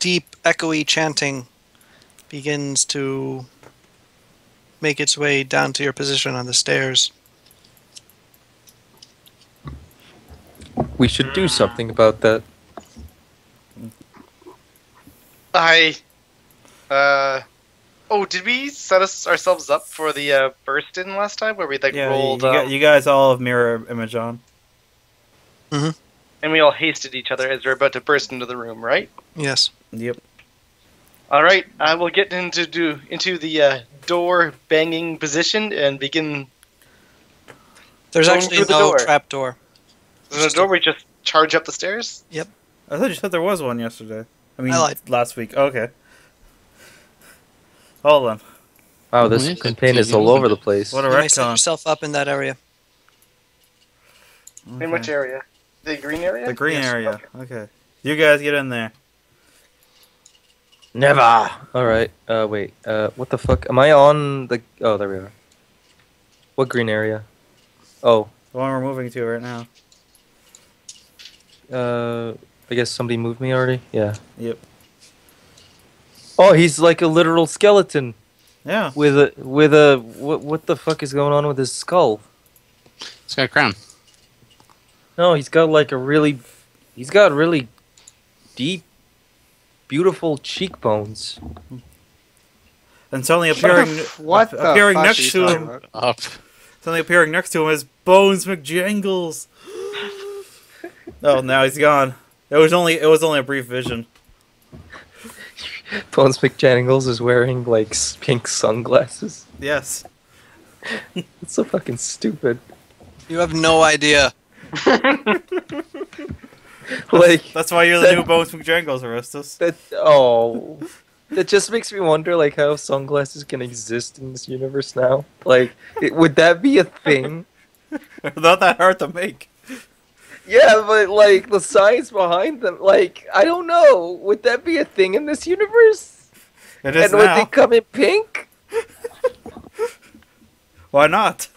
deep, echoey chanting begins to make its way down to your position on the stairs. We should do something about that. I. Uh. Oh, did we set us ourselves up for the uh, burst in last time where we like Yeah, you, rolled you, um, gu- you guys all have mirror image on. Mhm. And we all hasted each other as we are about to burst into the room, right? Yes. Yep. All right, I will get into do into the uh, door banging position and begin. There's actually through the no door. trap door. There's a door where we just charge up the stairs. Yep. I thought you said there was one yesterday. I mean, I lied. last week. Okay. Hold on. Wow, this Mhm. campaign is all over the place. What a You may set retcon. yourself up in that area. In which area? The green area. The green Yes. area. Okay. You guys get in there. Never. All right. Uh, wait. Uh, what the fuck? Am I on the? Oh, there we are. What green area? Oh, The one we're moving to right now. uh, I guess somebody moved me already. Yeah. Yep. Oh, he's like a literal skeleton Yeah. with a with a what? What the fuck is going on with his skull? It's got a crown. No, he's got like a really, he's got really deep, beautiful cheekbones. And suddenly appearing, What the appearing fuck next to him, about? Up. suddenly appearing next to him is Bones McJangles. oh, now he's gone. It was only it was only a brief vision. Bones McJangles is wearing like pink sunglasses. Yes. It's so fucking stupid. You have no idea. Like That's why you're the new Bones McJangles, Aristus. that. Oh, that just makes me wonder, like, how sunglasses can exist in this universe now. Like, it, would that be a thing? Not that hard to make. Yeah, but like the science behind them, like, I don't know. Would that be a thing in this universe? It is and would they come in pink? Why not?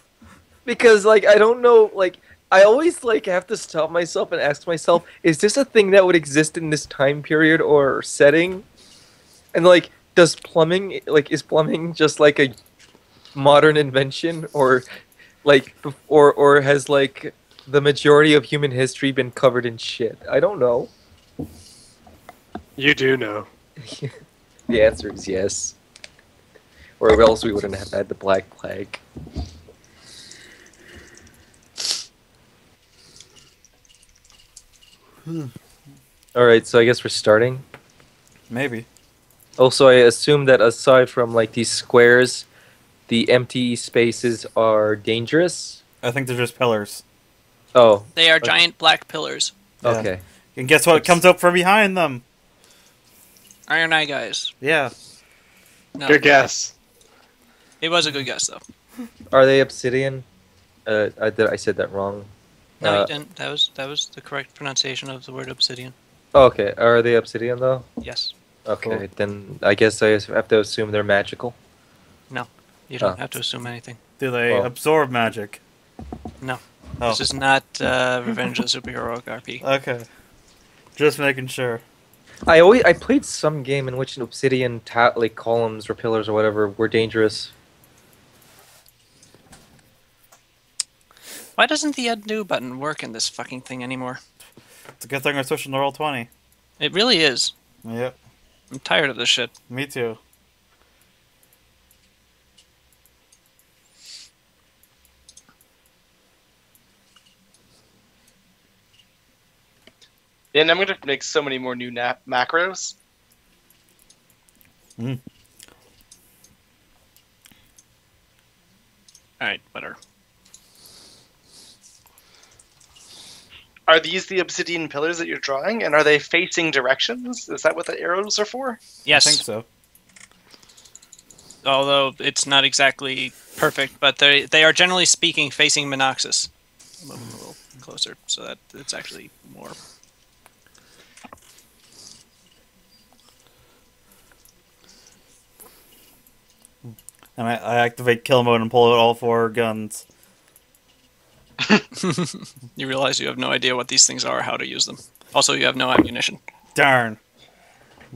because like I don't know like I always like have to stop myself and ask myself is this a thing that would exist in this time period or setting? And like does plumbing like is plumbing just like a modern invention or like or or has like the majority of human history been covered in shit? I don't know. You do know. the answer is yes. Or else we wouldn't have had the black plague all right so I guess we're starting Maybe. Also, I assume that aside from like these squares, the empty spaces are dangerous. I think they're just pillars. Oh, They are Okay. giant black pillars. Yeah. okay. And guess what It's- comes up from behind them? Iron Eye guys. Yeah. No, Good guess. It was a good guess though. Are they obsidian? Uh, I, did, I said that wrong. No, Uh, you didn't. That was that was the correct pronunciation of the word obsidian. Oh, okay. Are they obsidian though? Yes. Okay, Cool. then I guess I have to assume they're magical. No, you don't Oh. have to assume anything. Do they Well. absorb magic? No. Oh. This is not uh, Revenge of the Superheroic RP. Okay. Just making sure. I always I played some game in which obsidian ta- like columns or pillars or whatever were dangerous. Why doesn't the undo button work in this fucking thing anymore? It's a good thing we're switching to roll twenty. It really is. Yep. I'm tired of this shit. Me too. And I'm gonna make so many more new na- macros. Mm. All right, whatever. Are these the obsidian pillars that you're drawing, and are they facing directions? Is that what the arrows are for? Yes. I think so. Although it's not exactly perfect, but they they are generally speaking facing Minoxus. Move them a little closer so that it's actually more. And I, I activate kill mode and pull out all four guns. You realize you have no idea what these things are, or how to use them. Also, you have no ammunition. Darn.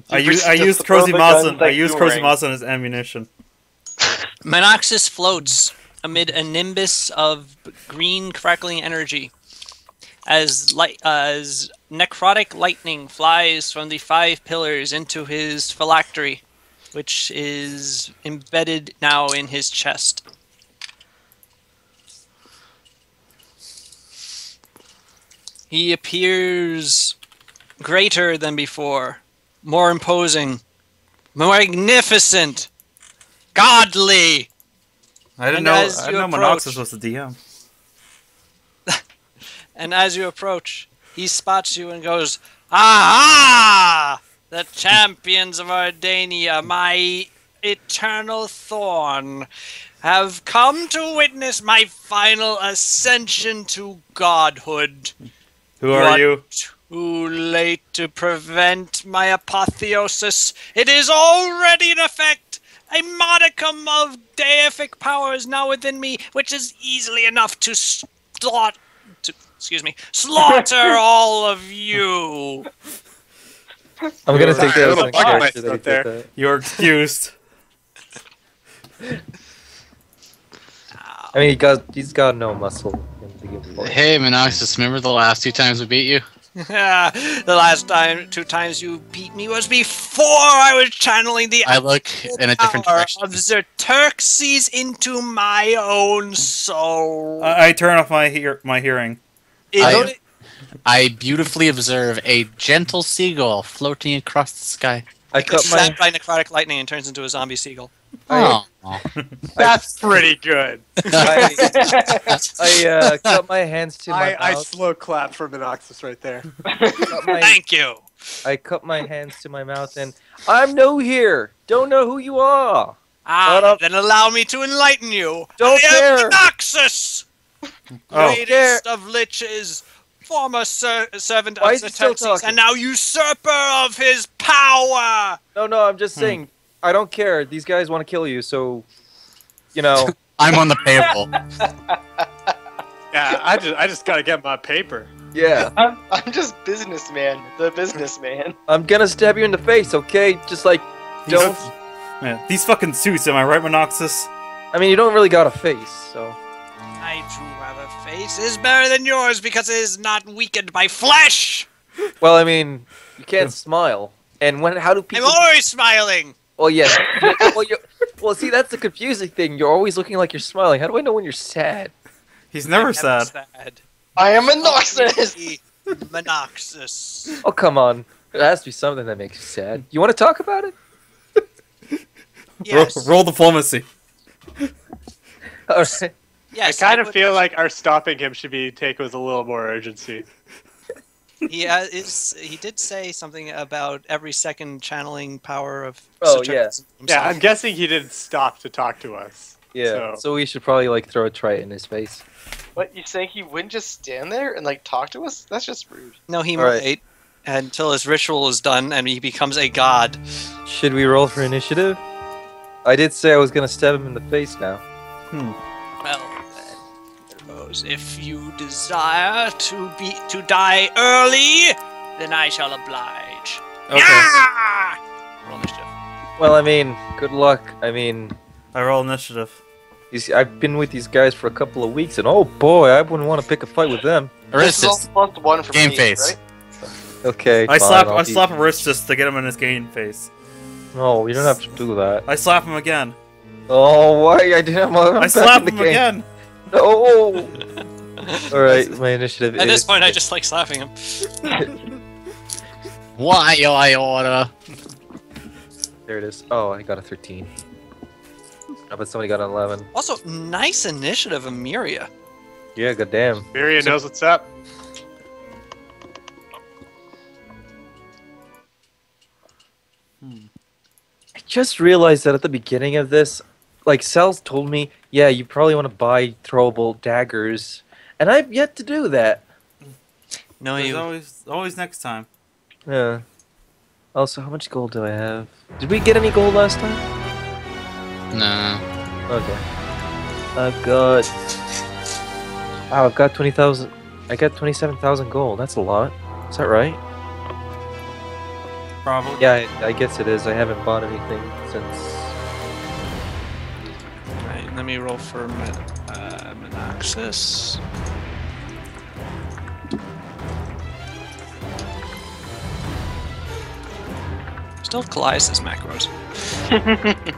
I, You u- I just used throw the guns Krozimazen. I like used boomerang. As ammunition. Monoxus floats amid a nimbus of green crackling energy as light as necrotic lightning flies from the five pillars into his phylactery, which is embedded now in his chest. He appears greater than before, more imposing, magnificent, godly. I didn't And know. I didn't know Monoxus was the DM. And as you approach, he spots you and goes, Aha! The champions of Ardania, my eternal thorn, have come to witness my final ascension to godhood. Who are What? you? Too late to prevent my apotheosis. It is already in effect. A modicum of deific power is now within me, which is easily enough to slaughter. To, excuse me, slaughter all of you. I'm gonna take that as Little an bug character mice that he out did there. that. You're excused. I mean, he got he's got no muscle in the begin for. Hey, Monoxus, remember the last two times we beat you? the last time, two times you beat me was before I was channeling the I look in a different direction. of Xerxes into my own soul. I, I turn off my hear- my hearing. I- I beautifully observe a gentle seagull floating across the sky. I It gets cut my slapped by necrotic lightning and turns into a zombie seagull. Oh, That's pretty good. I, I uh, cut my hands to my I, I mouth. slow clap for Minoxus right there. my, Thank you. I cut my hands to my mouth and I'm new here. Don't know who you are. Ah, Shut up. then allow me to enlighten you. Don't I am care. Noxus, Oh, greatest of liches, former ser- servant Why of is he still and now usurper of his power. No, no, I'm just Hmm. Saying. I don't care. These guys want to kill you, so you know. I'm on the payroll. Yeah, I just I just gotta get my paper. yeah, I'm, I'm just businessman, the businessman. I'm gonna stab you in the face. Okay, just like these, don't. man, these fucking suits. Am I right, Monoxus? I mean, you don't really got a face, so. I do have a face is better than yours because it is not weakened by flesh. Well, I mean, you can't smile. And when? How do people? I'm always smiling. Well, yes. well, you well, see, that's the confusing thing. You're always looking like you're smiling. How do I know when you're sad? He's never I'm sad. sad. I am a Noxus! Monoxus. Oh, come on. There has to be something that makes you sad. You want to talk about it? Yes. Roll, roll diplomacy. All right. yes. I kind of feel like our stopping him should be taken with a little more urgency. He uh, is. He did say something about every second channeling power of. Oh, Xerxes Yeah, himself. I'm guessing he didn't stop to talk to us. Yeah. So- So. we should probably like throw a trite in his face. What, you saying he wouldn't just stand there and like talk to us? That's just rude. No, he All right. might until his ritual is done and he becomes a god. Should we roll for initiative? I did say I was gonna stab him in the face now. Hmm. Well, then, if you desire to be to die early, then I shall oblige. Okay. Ah! Roll initiative. Well, I mean, good luck. I mean, I roll initiative. you see, I've been with these guys for a couple of weeks, and oh boy, I wouldn't want to pick a fight with them. This is all Aristus, plus one for Game me, face. right? Okay. I fine, slap. I'll I slap a wrist just to get him in his game face. No, you don't have to do that. I slap him again. Oh, why? I didn't. I'm, I'm I back slap in the him game. again. No. All right, my initiative At is. this point, I just like slapping him. why I order? There it is. Oh, I got a 13. I bet somebody got an 11. Also, nice initiative, Emiria. Yeah, goddamn. Miria knows what's up. Hmm. I just realized that at the beginning of this, like Cells told me, yeah, you probably want to buy throwable daggers, and I've yet to do that. No, There's you. always, always next time. Yeah. Also, how much gold do I have? Did we get any gold last time? No. Okay. I've got. Wow, I've got twenty thousand. I got twenty-seven thousand gold. That's a lot. Is that right? Probably. Yeah, I, I guess it is. I haven't bought anything since. Alright, let me roll for Men- uh, Menoxus. Still Callias' macros.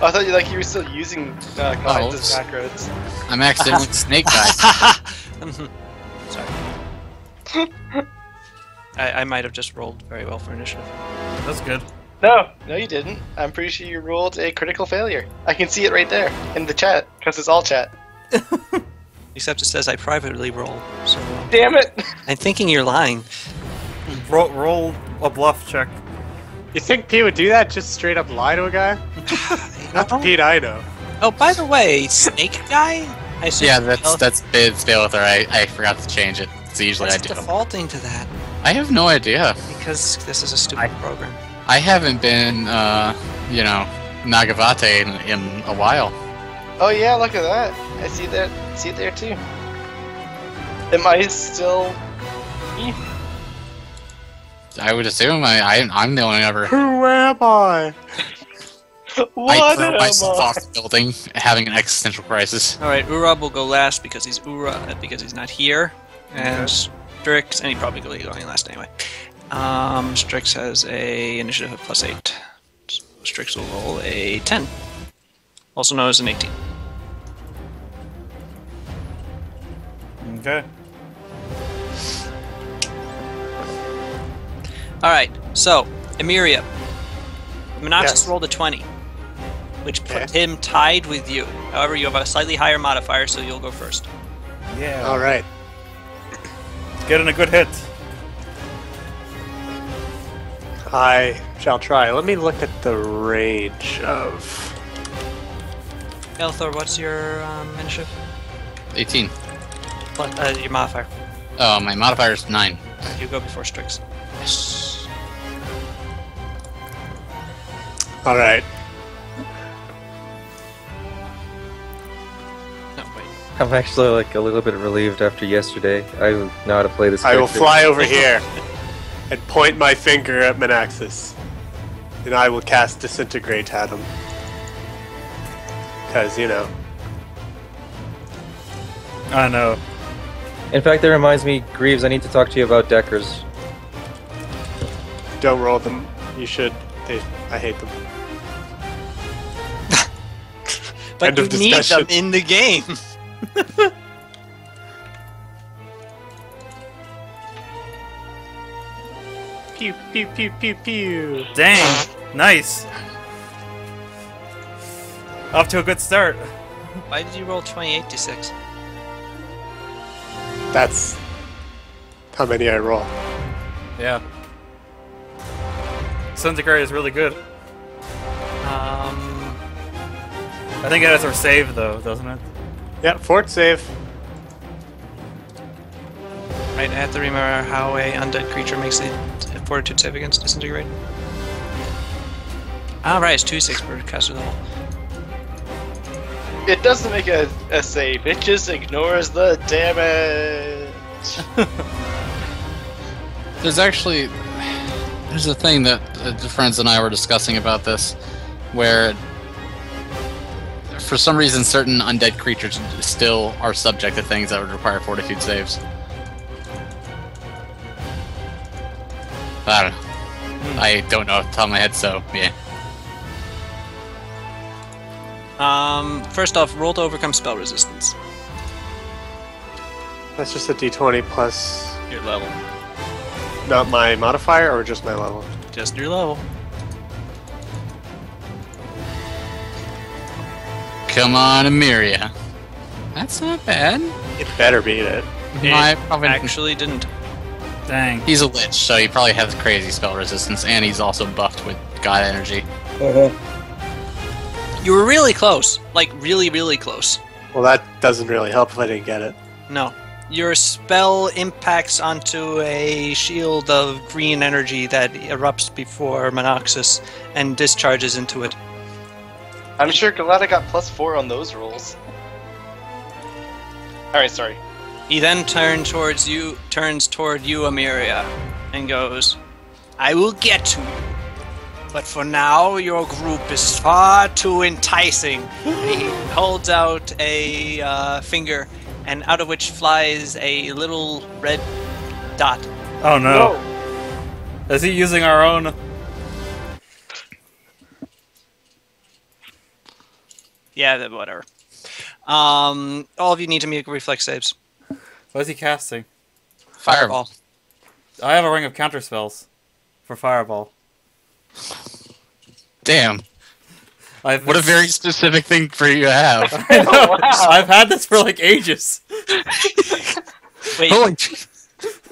I thought you like you were still using uh, Clyde's oops. macros. I'm accidentally snake guy. Sorry. I, I might have just rolled very well for initiative. That's good. No, no, you didn't. I'm pretty sure you rolled a critical failure. I can see it right there in the chat because it's all chat. Except it says I privately roll, so Damn it! I'm thinking you're lying. Roll, roll a bluff check. You think Pete would do that? Just straight up lie to a guy? Not the Pete I know. Oh, by the way, Snake Guy? I assume yeah, that's Bale- that's Bid Balethor. I, I forgot to change it. It's usually I What's do. defaulting to that? I have no idea. Because this is a stupid program. I haven't been, uh, you know, Nagavate in, in a while. Oh yeah, look at that. I see that. See it there too. Am I still? I would assume I, I I'm the only ever. Who am I? What I threw am myself I? off the building, having an existential crisis. All right, Urab will go last because he's Ura uh, because he's not here, and Strix, and he probably go going last anyway. Um, Strix has a initiative of plus eight. Strix will roll a ten, also known as an eighteen. Okay. All right, so Emiria, Minoxus Yes. rolled a twenty, which put him tied with you. However, you have a slightly higher modifier, so you'll go first. Yeah. All right. Getting a good hit. I shall try. Let me look at the range of. Elthor, what's your um, initiative? 18. Plus, uh, your modifier. Oh, my modifier is nine. You go before Strix. Yes. All right. No, wait. I'm actually like a little bit relieved after yesterday. I know how to play this. I will fly over here and point my finger at Manaxus, and I will cast Disintegrate at him. Because, you know. I know. In fact, that reminds me, Greaves. I need to talk to you about Deckers. Don't roll them. You should. They, I hate them. But End you of need them in the game. Pew, pew, pew, pew, pew. Dang. nice. Off to a good start. Why did you roll 28 to 6? That's how many I roll. Yeah. Disintegrate is really good. Um, I think it has our save though, doesn't it? Yeah, fort save. right, I have to remember how a undead creature makes a fortitude save against disintegrate. Ah, right, it's 2 6 per caster level. It doesn't make a, a save. It just ignores the damage. There's actually there's a thing that uh, the friends and I were discussing about this, where for some reason certain undead creatures still are subject to things that would require fortitude saves. I don't know. I don't know off the top of my head, so yeah. Um, first off, roll to overcome spell resistance. That's just a d20 plus Your level. not my modifier or just my level. Just your level. Come on, Emiria. That's not bad. It better beat it. I probably, Actually, didn't. Dang. he's a lich, so he probably has crazy spell resistance, and he's also buffed with god energy. Uh-huh. You were really close. Like, really, really close. Well, that doesn't really help if I didn't get it. No. Your spell impacts onto a shield of green energy that erupts before Monoxus and discharges into it. I'm sure Galata got plus four on those rolls. Alright, sorry. He then turns towards you, turns toward you, Amiria, and goes, I will get to you. But for now, your group is far too enticing. He holds out a uh, finger, and out of which flies a little red dot. Oh no. Is he using our own? Yeah, whatever. Um, all of you need to make reflex saves. What is he casting? Fireball. I have a ring of counter spells for fireball. Damn. I've What a very specific thing for you to have. I know. I've had this for like ages. Wait, Holy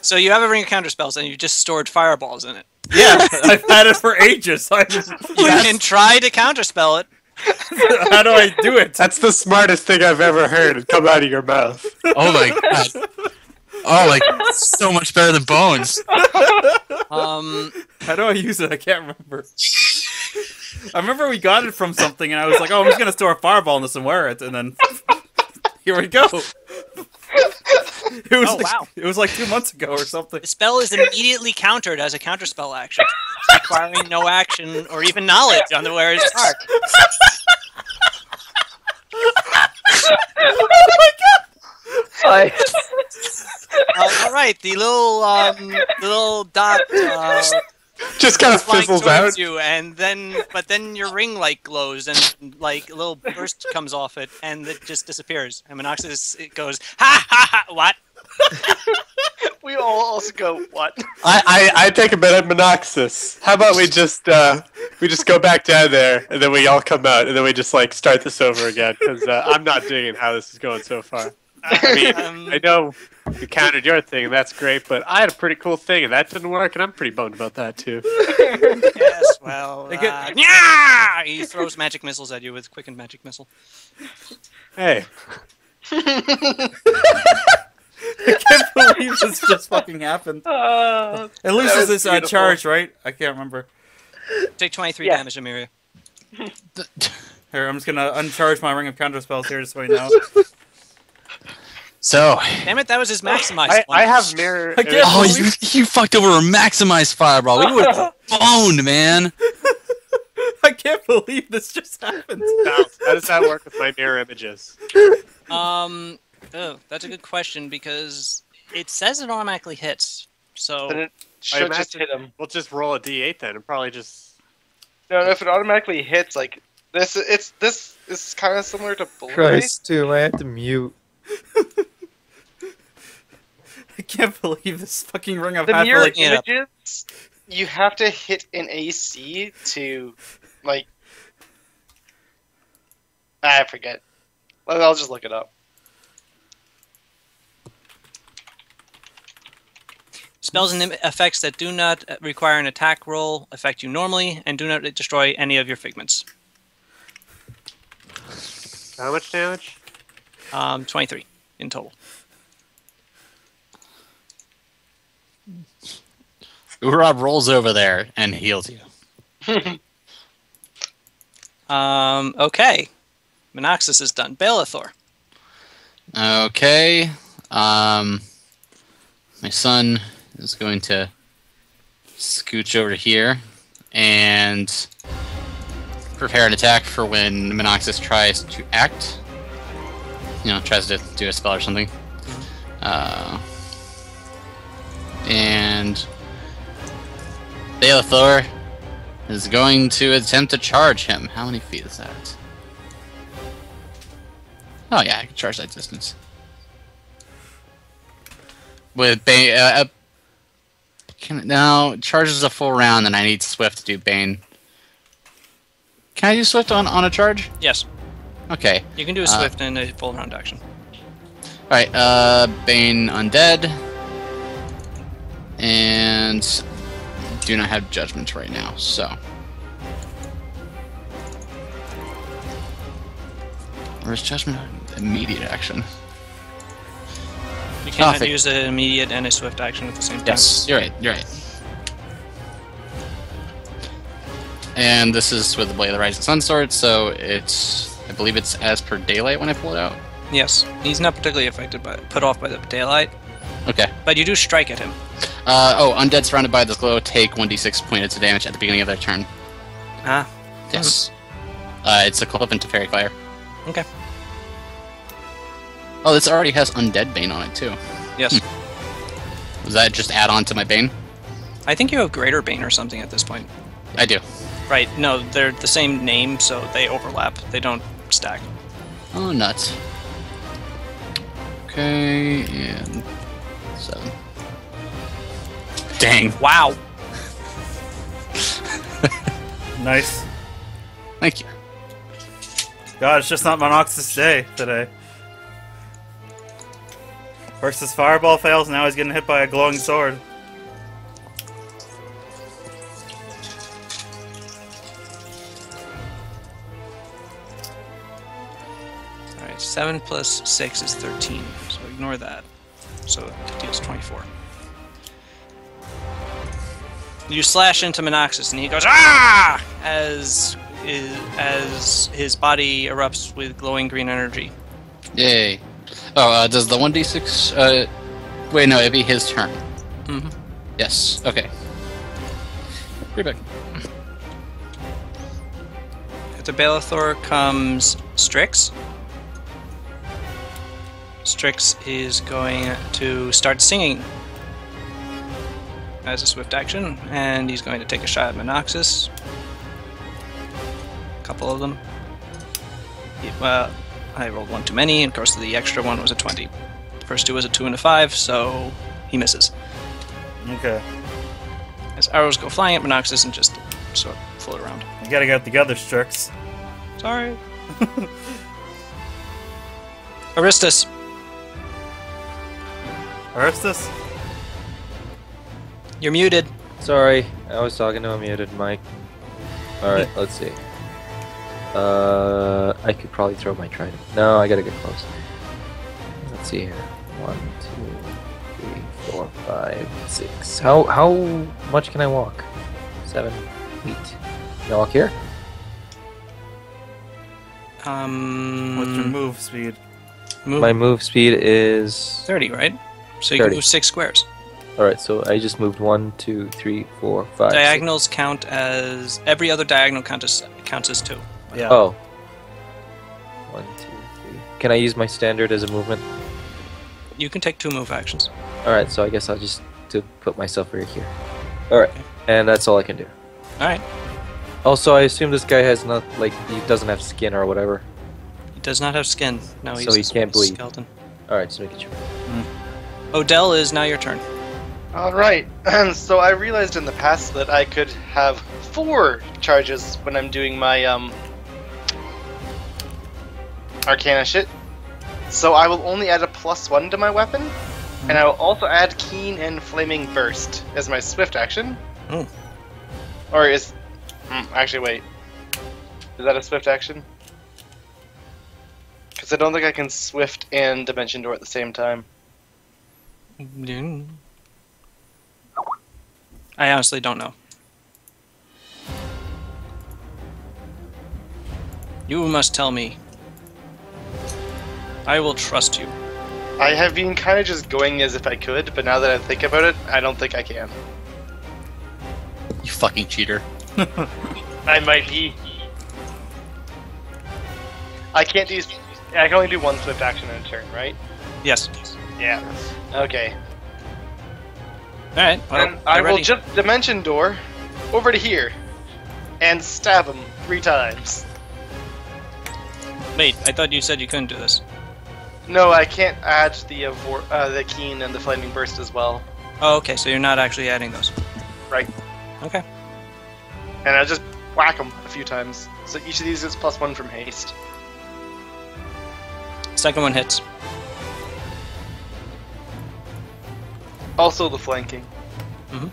so you have a ring of counter spells, and you just stored fireballs in it. Yeah, I've had it for ages. I just, You can try to counterspell it. how do I do it? That's the smartest thing I've ever heard come out of your mouth. Oh my god. Oh, like so much better than bones. Um, How do I use it? I can't remember. I remember we got it from something, and I was like, "Oh, I'm just gonna store a fireball in this and wear it," and then here we go. It was Oh, like, wow. It was like two months ago or something. the spell is immediately countered as a counterspell action, requiring no action or even knowledge on the wearer's part. Oh I, Uh, all right, the little um, the little dot uh, Just kind of fizzles out. you, and then but then your ring light glows, and like a little burst comes off it, and it just disappears. And Monoxus it goes ha ha ha. What? We all also go, what? I, I, I take a bit of Monoxus. How about we just uh, we just go back down there and then we all come out and then we just like start this over again because uh, I'm not digging how this is going so far. I mean, Um, I know you countered your thing and that's great, but I had a pretty cool thing and that didn't work and I'm pretty bummed about that too. yes. Well. They get- Uh, yeah! He throws magic missiles at you with quicken magic missile. Hey, I can't believe this just fucking happened. Uh, It loses was its uh, charge, right? I can't remember. Take 23 Yeah. damage, Amiria. Here, I'm just gonna uncharge my ring of counter spells here, just so you know. So, Damn it, that was his maximized I. I have mirror. I oh, you you fucked over a maximized fireball. We would have boned, man. I can't believe this just happened. How how does that work with my mirror images? Um, oh, that's a good question because it says it automatically hits. So then it should just hit him. We'll just roll a d8 then and probably just. No, no, if it automatically hits, like this, it's this is kind of similar to Blade. Christ, too. I have to mute. I can't believe this fucking ring I've The had for mirror like. Yeah. images, you have to hit an AC to like. I forget. I'll just look it up. Spells and effects that do not uh, require an attack roll affect you normally and do not destroy any of your figments. How much damage? Um, 23 in total. Urab rolls over there and heals you. Um, okay. Monoxus is done. Balithor. Okay. Um, my son is going to scooch over here and prepare an attack for when Monoxus tries to act. You know, tries to do a spell or something. Uh, and Balithor is going to attempt to charge him. How many feet is that? Oh yeah, I can charge that distance. With Bane, uh, uh, can now charges a full round, and I need Swift to do Bane. Can I do Swift on on a charge? Yes, Okay. you can do a Uh, swift and a full round action. All right. Uh, Bane undead, and do not have judgments right now. So. Where's judgment? Immediate action. You cannot Perfect. use an immediate and a swift action at the same time. Yes, you're right. You're right. And this is with the Blade of the Rising Sun sword, so it's I believe it's as per daylight when I pull it out. Yes, he's not particularly affected by put off by the daylight. Okay. But you do strike at him. Uh, oh, undead surrounded by this glow take 1d6 points of damage at the beginning of their turn. Ah, Yes. Uh, it's equivalent to faerie fire. okay. Oh, this already has undead bane on it too. Yes. Hmm. Does that just add on to my bane? I think you have Greater Bane or something at this point. I do. Right, no, they're the same name, so they overlap. They don't stack. Oh, nuts. Okay, and seven. Dang. Wow. Nice. Thank you. God, it's just not Monox's day today. First his fireball fails, now he's getting hit by a glowing sword. Alright, 7 plus 6 is 13, so ignore that. So it deals 24. You slash into Monoxus and he goes ah as is, as his body erupts with glowing green energy. Yay. Oh, uh, does the 1d6. Uh, wait, no, it'd be his turn. Mhm. Yes, okay. Right back. After Balathor comes Strix. Strix is going to start singing as a swift action, and he's going to take a shot at Monoxus. A couple of them. He- well, I rolled one too many, and of course the extra one was a 20. The first two was a 2 and a 5, so he misses. Okay. As arrows go flying at Monoxus and just sort of float around. You gotta get together, Strix. Sorry. Aristus. Aristus? You're muted. Sorry, I was talking to a muted mic. Alright, let's see. Uh, I could probably throw my trident. No, I gotta get close. Let's see here. One, two, three, four, five, six. How how much can I walk? Seven, eight. Can I walk here? Um, What's your move speed? move My move speed is 30, right? So you 30. can move six squares. Alright, so I just moved one, two, three, four, five. six. Diagonals count as every other diagonal count as, counts as two. Yeah. Oh. One, two, three. Can I use my standard as a movement? You can take two move actions. Alright, so I guess I'll just to put myself right here. Alright, and that's all I can do. All right. Also, I assume this guy has not like he doesn't have skin or whatever. He does not have skin. No, he's So he can't bleed. skeleton. All right, so just making sure. Odell is now your turn. All right. so I realized in the past that I could have four charges when I'm doing my um Arcana shit. So I will only add a plus one to my weapon, and I will also add Keen and Flaming Burst as my swift action. Oh. Or is hmm, actually wait, is that a swift action? Because I don't think I can swift and dimension door at the same time. I honestly don't know. You must tell me. I will trust you. I have been kind of just going as if I could, but now that I think about it, I don't think I can. You fucking cheater. I might be. I can't do. I can only do one swift action in a turn, right? Yes. Yeah. Okay. All right. Well, then I get will ready. just dimension door over to here and stab him three times. Wait, I thought you said you couldn't do this. No, I can't add the uh, uh, the keen and the flaming burst as well. Oh, okay. So you're not actually adding those. Right. Okay. And I just whack them a few times. So each of these is plus one from haste. Second one hits. Also the flanking. Mhm.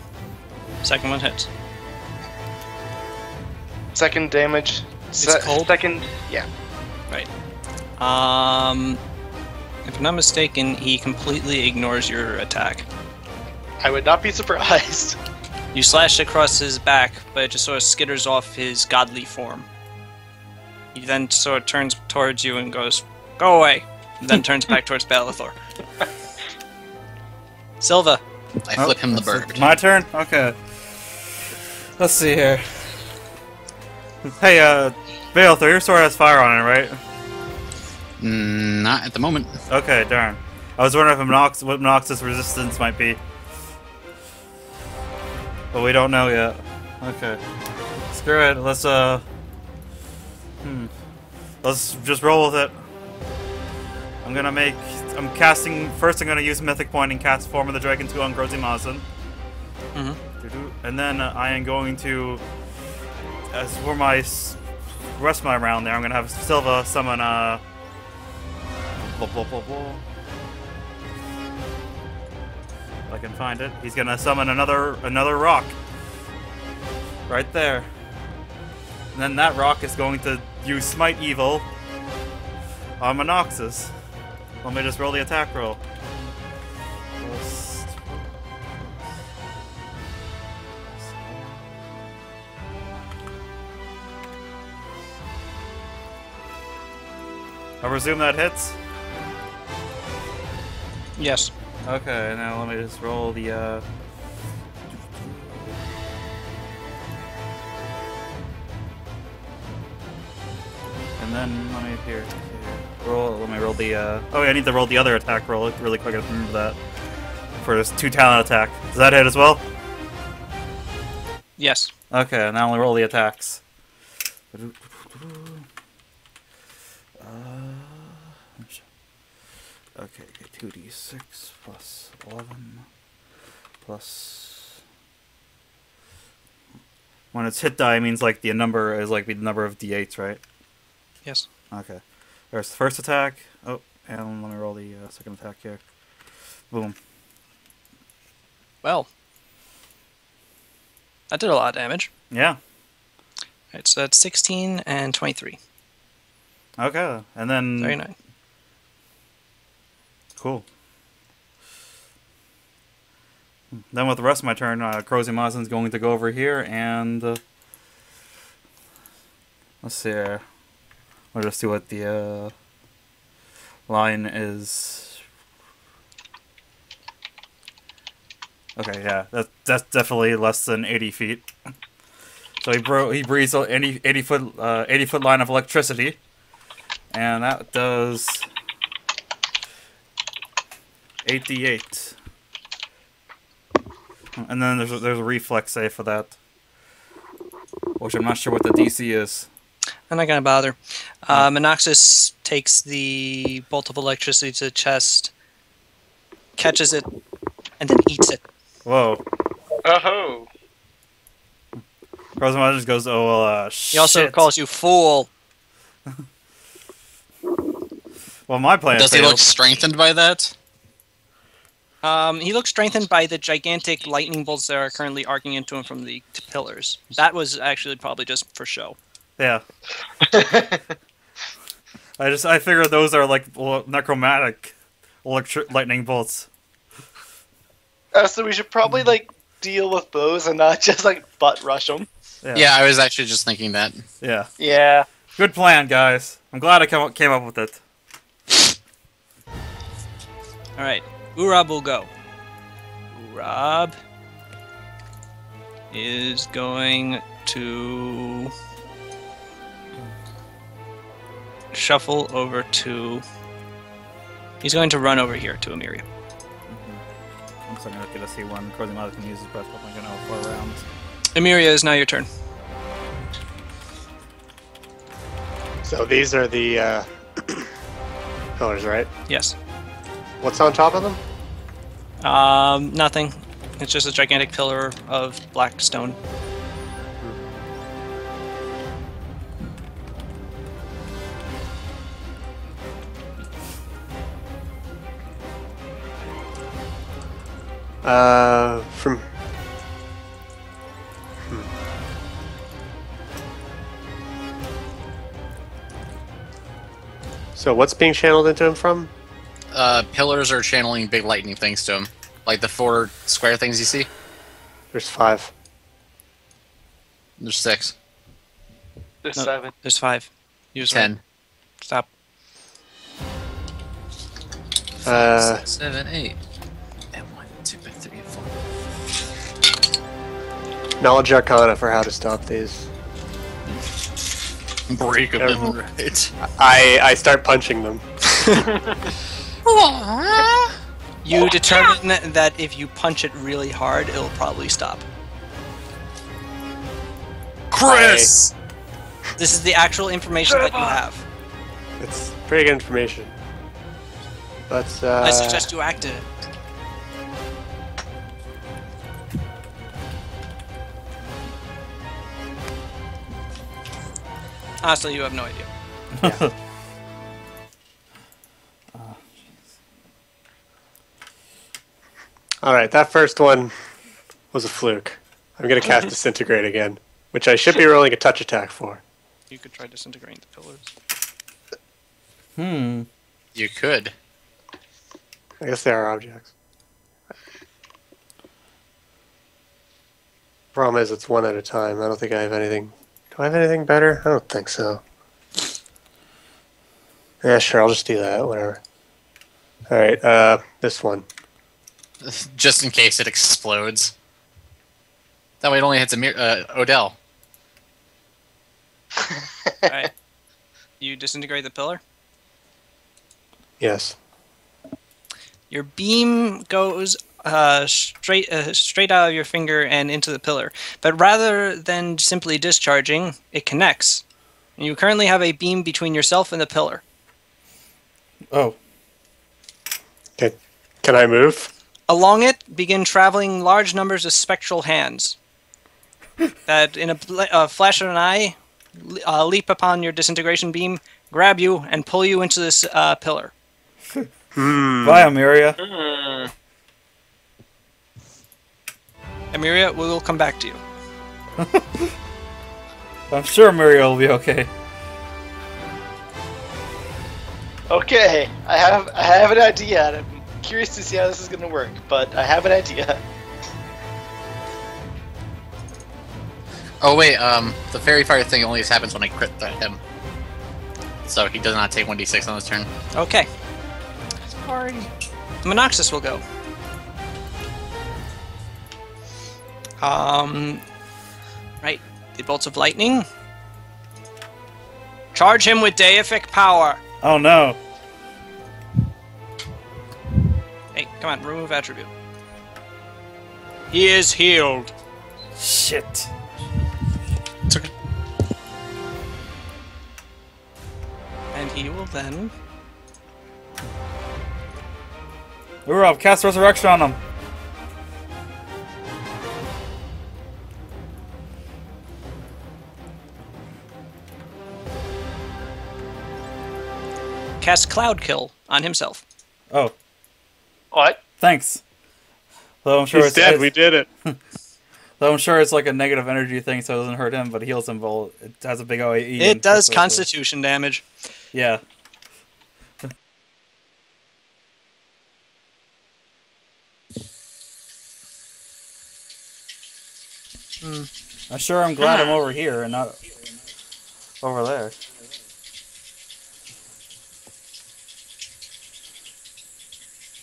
Second one hits. Second damage. It's cold? Second, yeah. Right. Um, if I'm not mistaken, he completely ignores your attack. I would not be surprised. You slash across his back, but it just sort of skitters off his godly form. He then sort of turns towards you and goes, "Go away," and then turns back towards Balathor. Silva. I Oh, flip him the bird. My turn? Okay. Let's see here. Hey, uh, Balethor, your sword has fire on it, right? Mm, not at the moment. Okay, darn. I was wondering if Monox- what Monox's resistance might be. But we don't know yet. Okay. Screw it, let's, uh... Hmm. Let's just roll with it. I'm gonna make... I'm casting... First I'm gonna use Mythic Point and cast Form of the Dragon 2 on Grozimazen. Mhm. Doo-doo. And then uh, I am going to... As for my... Rest of my round there, I'm gonna have Silva summon, uh... Blah, blah, blah, blah. If I can find it. He's gonna summon another another rock. Right there. And then that rock is going to use Smite Evil on Monoxus. Let me just roll the attack roll. I presume that hits? Yes. Okay, now let me just roll the, uh... And then, let me here. Roll, let me roll the, uh... Oh, yeah, I need to roll the other attack roll really quick, I remember that. For this two talent attack. Does that hit as well? Yes. Okay, and now only roll the attacks. Uh, okay, two d six plus eleven plus. When it's hit die, it means like the number is like the number of d8s, right? Yes. Okay. There's the first attack. Oh, and let me roll the uh, second attack here. Boom. Well. That did a lot of damage. Yeah. Alright, so that's 16 and 23. Okay. And then. Very nice. Cool. Then with the rest of my turn, uh, Crozy going to go over here and uh, let's see. Here. We'll just see what the uh, line is. Okay, yeah, that that's definitely less than eighty feet. So he bro he breathes a 80, 80 foot uh, eighty foot line of electricity, and that does 8d8. And then there's a, there's a reflex save for that. Which I'm not sure what the DC is. I'm not gonna bother. Uh, Monoxus takes the bolt of electricity to the chest, catches it, and then eats it. Whoa. Oh Rosamund just goes, oh, well, uh, He also calls you fool. Well, my plan Does he look strengthened by that? Um, he looks strengthened by the gigantic lightning bolts that are currently arcing into him from the t- pillars. That was actually probably just for show. Yeah. I just, I figured those are like well, necromantic electric lightning bolts. uh, so we should probably like deal with those and not just like butt rush them. Yeah. Yeah, I was actually just thinking that. Yeah. Yeah. Good plan, guys. I'm glad I came up, came up with it. All right, Urab will go. Urab is going to shuffle over to. He's going to run over here to Emiria. I'm just gonna get to see when Cosimodo can use his breath weapon again over four rounds. Emiria is now your turn. So these are the uh, pillars, right? Yes. What's on top of them? Um, nothing. It's just a gigantic pillar of black stone. Uh, from. Hmm. So what's being channeled into him from? uh, pillars are channeling big lightning things to him. Like the four square things you see? There's five. There's six. There's no, seven. There's five. You're Ten. Right. Stop. Five, uh, six, seven, eight. And one, two, three, four. Knowledge Arcana for how to stop these. Break them, right? I, I start punching them. You determine that if you punch it really hard, it'll probably stop. Chris! This is the actual information that you have. It's pretty good information. Let's uh. I suggest you act it. Honestly, you have no idea. All right, that first one was a fluke. I'm gonna cast disintegrate again, which I should be rolling a touch attack for. You could try disintegrating the pillars. Hmm. You could. I guess they are objects. Problem is, it's one at a time. I don't think I have anything. Do I have anything better? I don't think so. Yeah, sure. I'll just do that. Whatever. All right. Uh, this one. Just in case it explodes. That way it only hits Amir- uh, Odell. Alright. You disintegrate the pillar. Yes. Your beam goes uh, straight uh, straight out of your finger and into the pillar. But rather than simply discharging, it connects. And you currently have a beam between yourself and the pillar. Oh. Okay. Can I move? Along it begin traveling large numbers of spectral hands that, in a bl- uh, flash of an eye, le- uh, leap upon your disintegration beam, grab you, and pull you into this uh, pillar. Hmm. Bye, Amiria. Amiria, we will come back to you. I'm sure Muriel will be okay. Okay, I have I have an idea. And I'm curious to see how this is gonna work, but I have an idea. Oh wait, um, the faerie fire thing only happens when I crit threat him. So he does not take 1d6 on his turn. Okay. Sorry. Monoxus will go. Um, right. The bolts of lightning. Charge him with deific power. Oh no. Come on, remove attribute. He is healed. Shit. It's okay. And he will then. Urov, cast resurrection on him. cast Cloud Kill on himself. Oh, What? thanks. Though I'm sure He's it's, dead. it's- We did it. though I'm sure it's like a negative energy thing, so it doesn't hurt him, but heals him. Well, it has a big OAE. It does so- so- Constitution damage. Yeah. Hmm. I'm sure I'm glad I'm over here and not over there.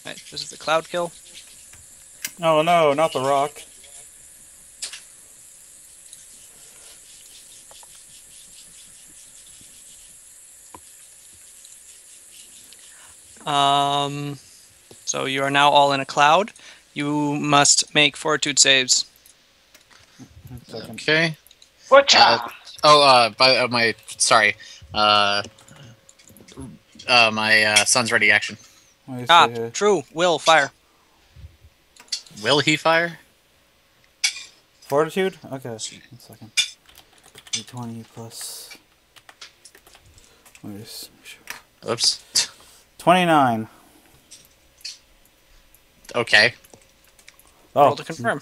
Right, this is the Cloud Kill. Oh no, not the rock. Um, so you are now all in a cloud. You must make fortitude saves. Second. Okay. Watcha! Uh, oh, uh, by uh, my sorry, uh, uh, my uh, son's ready action. Let me Ah, here. true. Will fire. Will he fire? Fortitude? Okay, one second. D20 plus. Let me just make sure. Oops. 29. Okay. Oh, Roll to confirm.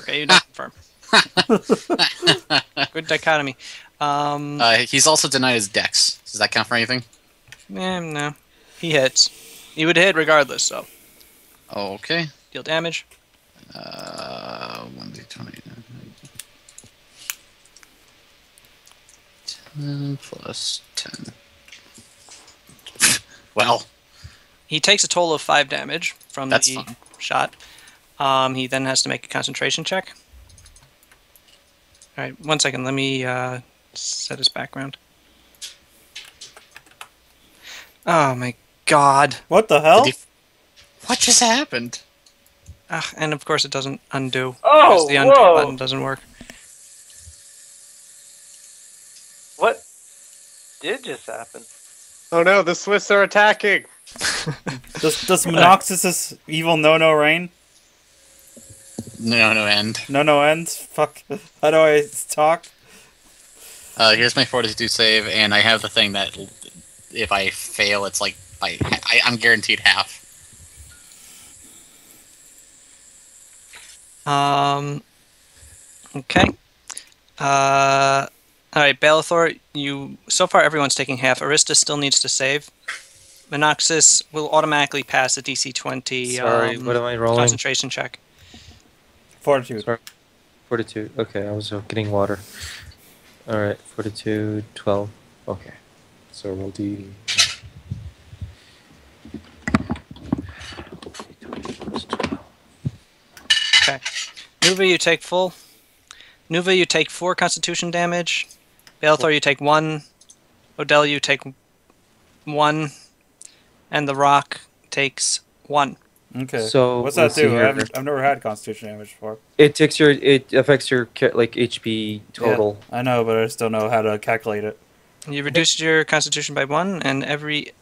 Okay, you don't confirm. Good dichotomy. Um, Uh, he's also denied his dex. Does that count for anything? eh, no, he hits. He would hit regardless. So Okay. deal damage. Uh, one d twenty. Ten plus ten. well, He takes a total of five damage from That's the fine. shot. Um, he then has to make a concentration check. All right, one second. Let me uh, set his background. Oh my god! What the hell? Did he- What just happened? Ah, and of course it doesn't undo. Oh, because the undo whoa. button doesn't work. What did just happen? Oh no, the Swiss are attacking. Does does Monoxus' evil no no reign? No, no end. No no ends. Fuck. How do I talk? Uh, here's my fortitude save, and I have the thing that if I fail, it's like I, I I'm guaranteed half. Um. Okay. Uh. All right, Balathor. You so far everyone's taking half. Arista still needs to save. Minoxis will automatically pass the DC 20 Sorry, um, what am I rolling? concentration check. Fortitude. Sorry. Fortitude. Okay, I was uh, getting water. Alright, fortitude, 12. Okay. So roll D. Okay. Nuva, you take full. Nuva, you take four Constitution damage. Balathor, you take one. Odell, you take one. And the Rock takes one. Okay. So, what's that let's do? I here. haven't, I've never had Constitution damage before. It takes your. It affects your like HP total. Yeah, I know, but I just don't know how to calculate it. You reduced your Constitution by one, and every.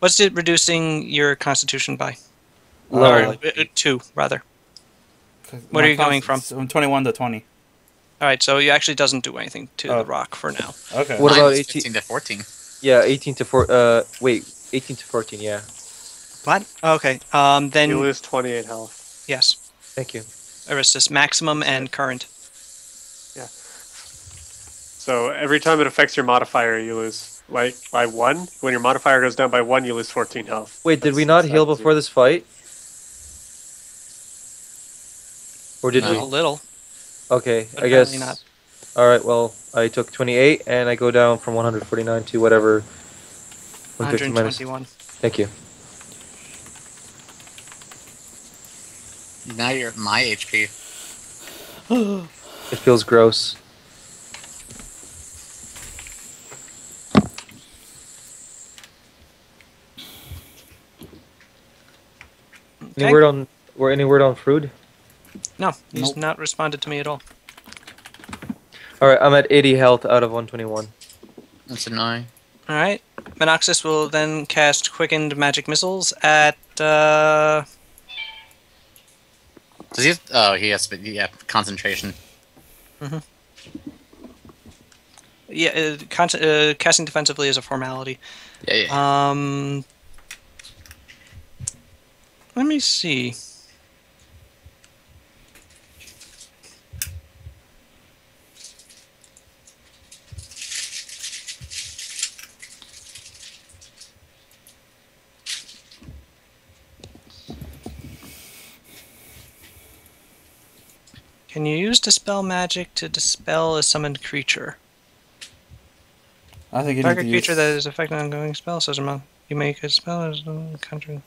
What's it reducing your Constitution by? Lower. Uh, two, rather. 'Cause What are you going const- from? I'm 21 to 20. All right, so it actually doesn't do anything to Oh. the Rock for now. Okay. What Mine about was 18 15 to 14? Yeah, 18 to 4. Uh, wait, 18 to 14. Yeah. What? Okay. Um. Then You lose 28 health. yes, Thank you. Aristus, maximum and current. Yeah. So every time it affects your modifier, you lose like by one. When your modifier goes down by one, you lose 14 health. Wait, did we not heal that's before this fight? Or did A No. little. Okay, But I guess. not. All right. Well, I took 28, and I go down from 149 to whatever. 150 minus. 121. Thank you. Now you're at my HP. It feels gross. Any word on or any word on Frood? No, he's Nope. not responded to me at all. All right, I'm at 80 health out of 121. That's annoying. All right. Minoxis will then cast quickened magic missiles at. Uh, Does he? Have, oh, he has. to be- Yeah, concentration. yeah, uh, con- uh, casting defensively is a formality. Yeah, yeah. Um, let me see. Can you use dispel magic to dispel a summoned creature? I think you need Target to creature use... that is affected ongoing spell says among you make a spell as a country.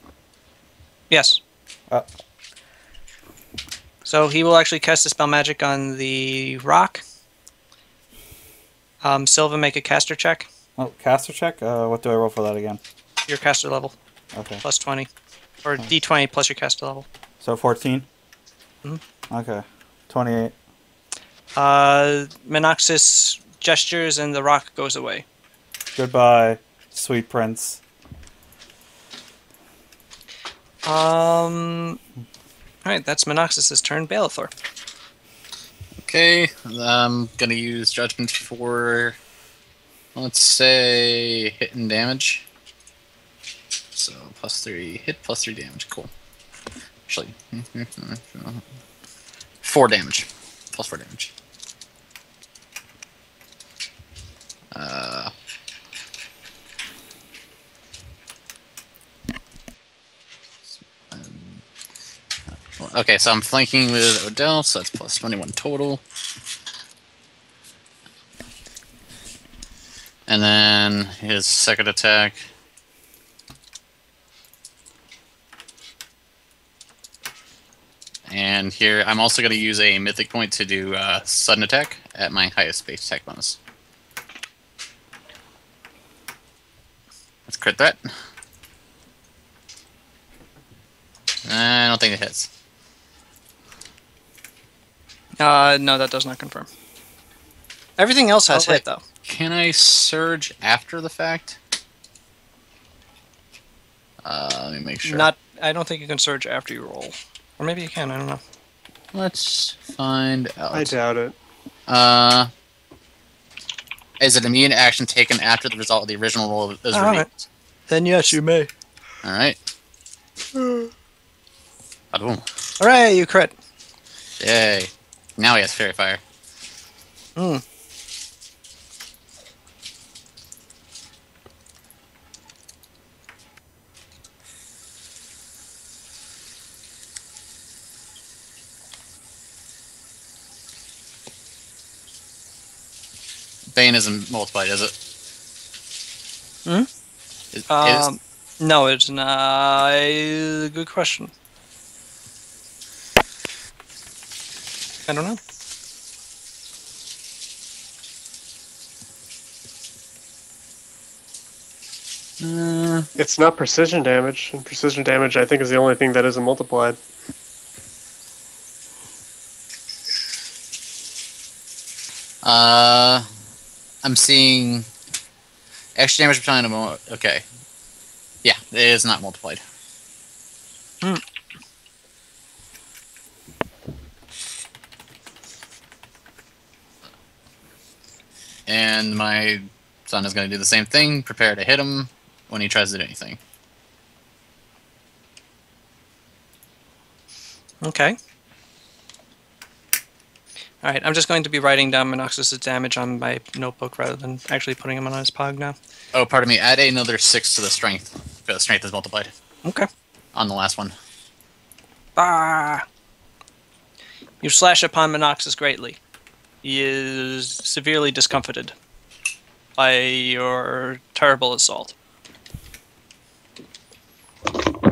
Yes. Uh. So he will actually cast dispel magic on the rock. Um, Silva, make a caster check. Oh, caster check? Uh, what do I roll for that again? Your caster level Okay. plus twenty, or D20 plus your caster level. So 14? Mhm. Okay. 28. Uh, Minoxis gestures and the rock goes away. Goodbye, sweet prince. Um. All right, that's Minoxis's turn. Balathor. Okay, I'm gonna use judgment for let's say hit and damage. So plus three hit, plus three damage. Cool. Actually, four damage, plus four damage. Uh, Okay, so I'm flanking with Odell, so that's plus 21 total. And then his second attack. And here, I'm also going to use a mythic point to do uh, sudden attack at my highest base attack bonus. Let's crit that. I don't think it hits. Uh, no, that does not confirm. Everything else has Oh, hit though. Can I surge after the fact? Uh, let me make sure. Not. I don't think you can surge after you roll, or maybe you can. I don't know. Let's find out. I doubt it. Uh, is it immediate action taken after the result of the original roll is All revealed? right. Then yes, you may. All right. Ba-boom. Hooray! You crit. Yay! Now he has faerie fire. Hmm. Bane isn't multiplied, is it? Hmm? Is- is- Um, no, it's not. Good question. I don't know. uh, It's not precision damage, and precision damage I think is the only thing that isn't multiplied. uh, I'm seeing extra damage a mo- Okay. Yeah, it is not multiplied. Hmm. And my son is going to do the same thing. Prepare to hit him when he tries to do anything. Okay. All right, I'm just going to be writing down Minoxus' damage on my notebook rather than actually putting him on his pog now. Oh, pardon me. Add another six to the strength. The strength is multiplied Okay. on the last one. Ah! You slash upon Minoxus greatly. He is severely discomfited by your terrible assault.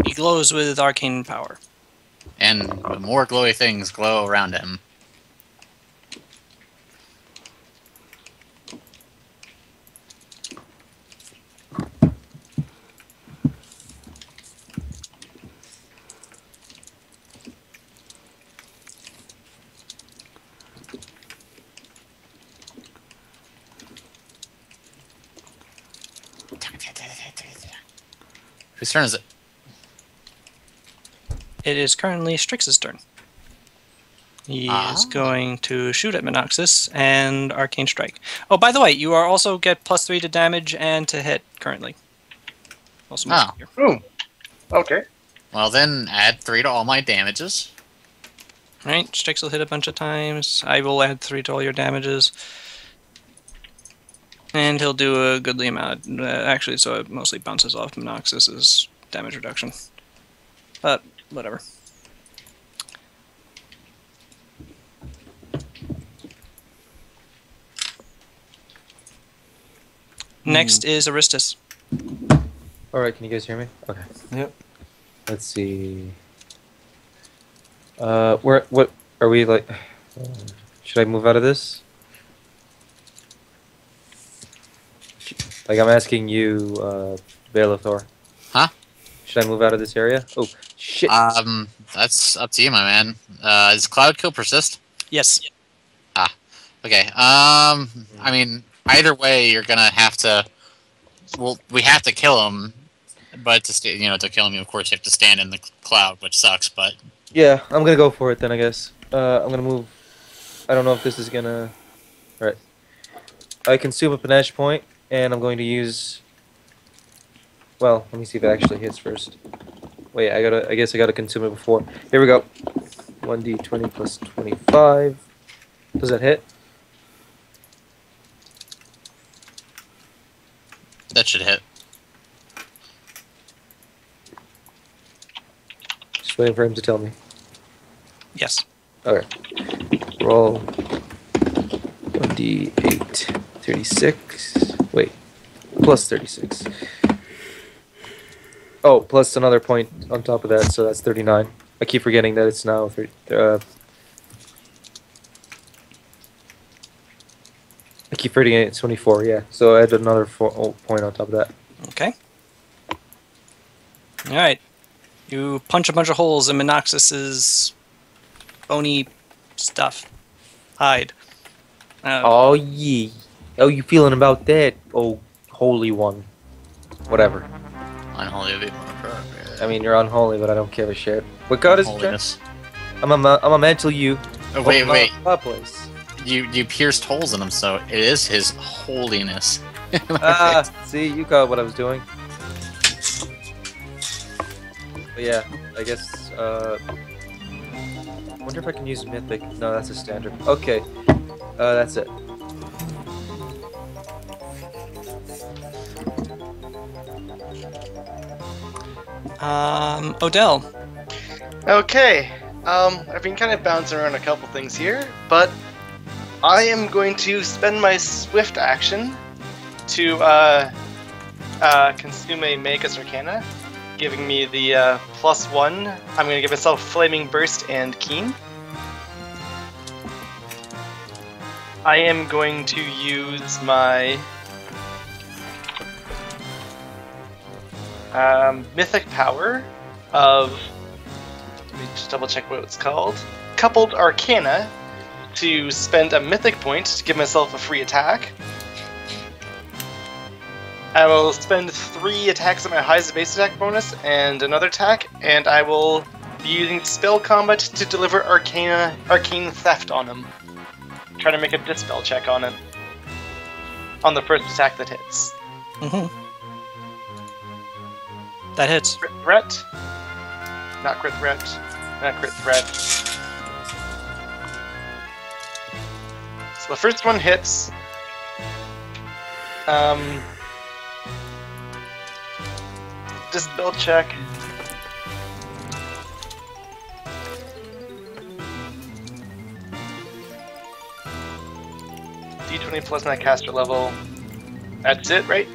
He glows with arcane power. And more glowy things glow around him. Whose turn is it? It is currently Strix's turn. He is Ah. going to shoot at Minoxus and Arcane Strike. Oh, by the way, you are also get plus three to damage and to hit currently. Also, Oh. here. Okay. Well, then add three to all my damages. Right, Strix will hit a bunch of times. I will add three to all your damages. And he'll do a goodly amount. Uh, actually, so it mostly bounces off Minoxus's damage reduction. But, whatever. Next is Aristus. All right, can you guys hear me? Okay. Yep. Let's see. Uh, where? What are we like? Should I move out of this? Like I'm asking you, uh, Baelathor. Huh? Should I move out of this area? Oh shit! Um, that's up to you, my man. Uh, does Cloud Kill persist? Yes. Ah, okay. Um, I mean, either way, you're gonna have to. Well, we have to kill him, but to stay, you know, to kill him, of course, you have to stand in the cloud, which sucks. But yeah, I'm gonna go for it then. I guess. Uh, I'm gonna move. I don't know if this is gonna. All right. I consume a panache point, and I'm going to use... Well, let me see if it actually hits first. Wait, I gotta. I guess I gotta consume it before. Here we go. 1d20 plus 25. Does that hit? That should hit. Just waiting for him to tell me. Yes. Okay. Roll 1d8, 36. Plus thirty six. Oh, plus another point on top of that, so that's thirty nine. I keep forgetting that it's now. Uh, I keep forgetting it's 24. Yeah, so I add another four, oh, point on top of that. Okay. All right. You punch a bunch of holes in Minoxus's bony stuff, hide. Uh, Oh yeah. Oh, you feeling about that? Oh, holy one. Whatever. Unholy of. I mean, you're unholy, but I don't give a shit. What god is? Holiness. I'm a, I'm a mental you. Oh, wait, my- wait. My place. You you pierced holes in him, so it is his holiness. ah, see, you got what I was doing. But yeah, I guess. Uh, wonder if I can use mythic. No, that's a standard. Okay, uh, that's it. Um, Odell. Okay. Um, I've been kind of bouncing around a couple things here, but I am going to spend my swift action to uh, uh, consume a Magus Arcana, giving me the uh, plus one. I'm going to give myself Flaming Burst and Keen. I am going to use my um, Mythic Power of let me just double check what it's called. Coupled Arcana to spend a mythic point to give myself a free attack. I will spend three attacks at my highest base attack bonus and another attack, and I will be using spell combat to deliver Arcana Arcane Theft on him. Try to make a dispel check on it. On the first attack that hits. hmm That hits. Crit threat. Not crit threat. Not crit threat. So the first one hits. Um. Dispel check. D20 plus my caster level. That's it, right?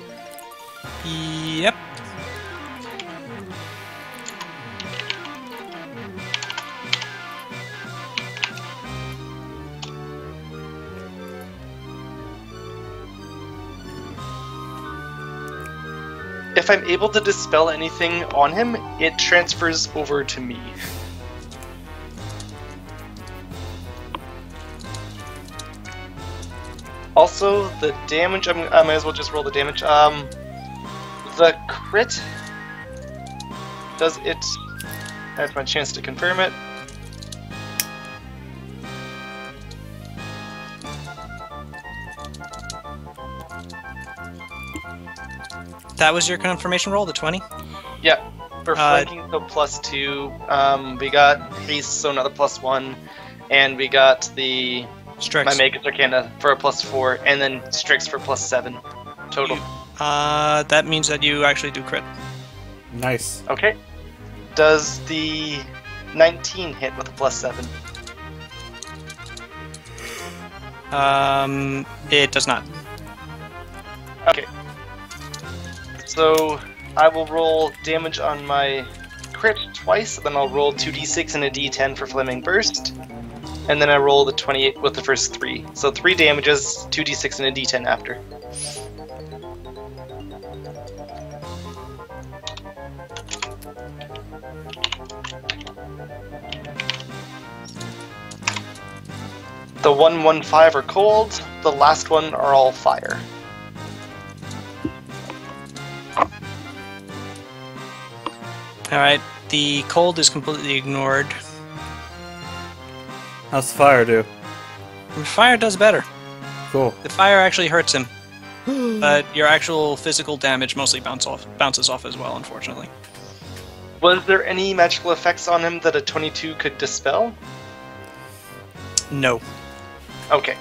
If I'm able to dispel anything on him, it transfers over to me. Also, the damage, I'm, I might as well just roll the damage. Um, the crit, does it, have my chance to confirm it. That was your confirmation roll, the 20? Yeah, for Uh, so plus two. Um, we got haste, so another plus one, and we got the Strix. my Magus Arcana for a plus four, and then Strix for plus seven total. Uh, that means that you actually do crit. Nice. Okay. Does the 19 hit with a plus seven? Um, it does not. Okay. So I will roll damage on my crit twice, then I'll roll 2d6 and a d10 for Flaming Burst. And then I roll the 28 with the first three. So three damages, 2d6 and a d10 after. The 1 1 5 are cold, the last one are all fire. Alright, the cold is completely ignored. How's the fire do? The Fire does better. Cool. The fire actually hurts him. but your actual physical damage mostly bounce off, bounces off as well, unfortunately. Was there any magical effects on him that a 22 could dispel? No. Okay.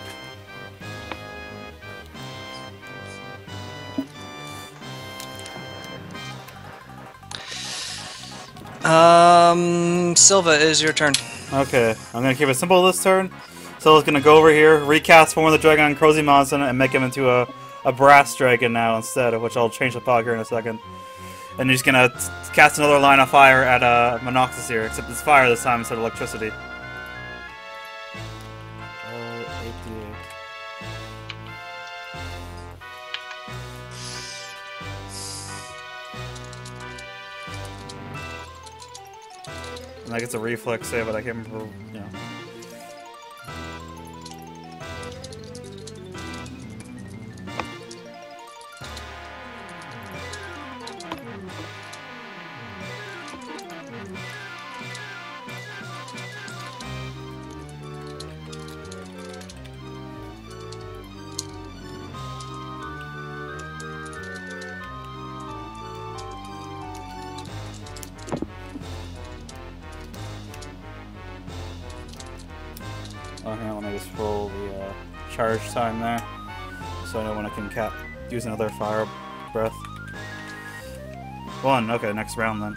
Um, Silva is your turn. Okay, I'm gonna keep it simple this turn. I gonna go over here, recast form of the dragon on Crozy Monson, and make him into a, a brass dragon now instead, of which I'll change the fog here in a second. And he's gonna cast another line of fire at uh, Monoxus here, except it's fire this time instead of electricity. That gets a reflex save, but I can't remember, you know. Charge time there, so I know when I can cap use another fire breath. One. Okay, next round then.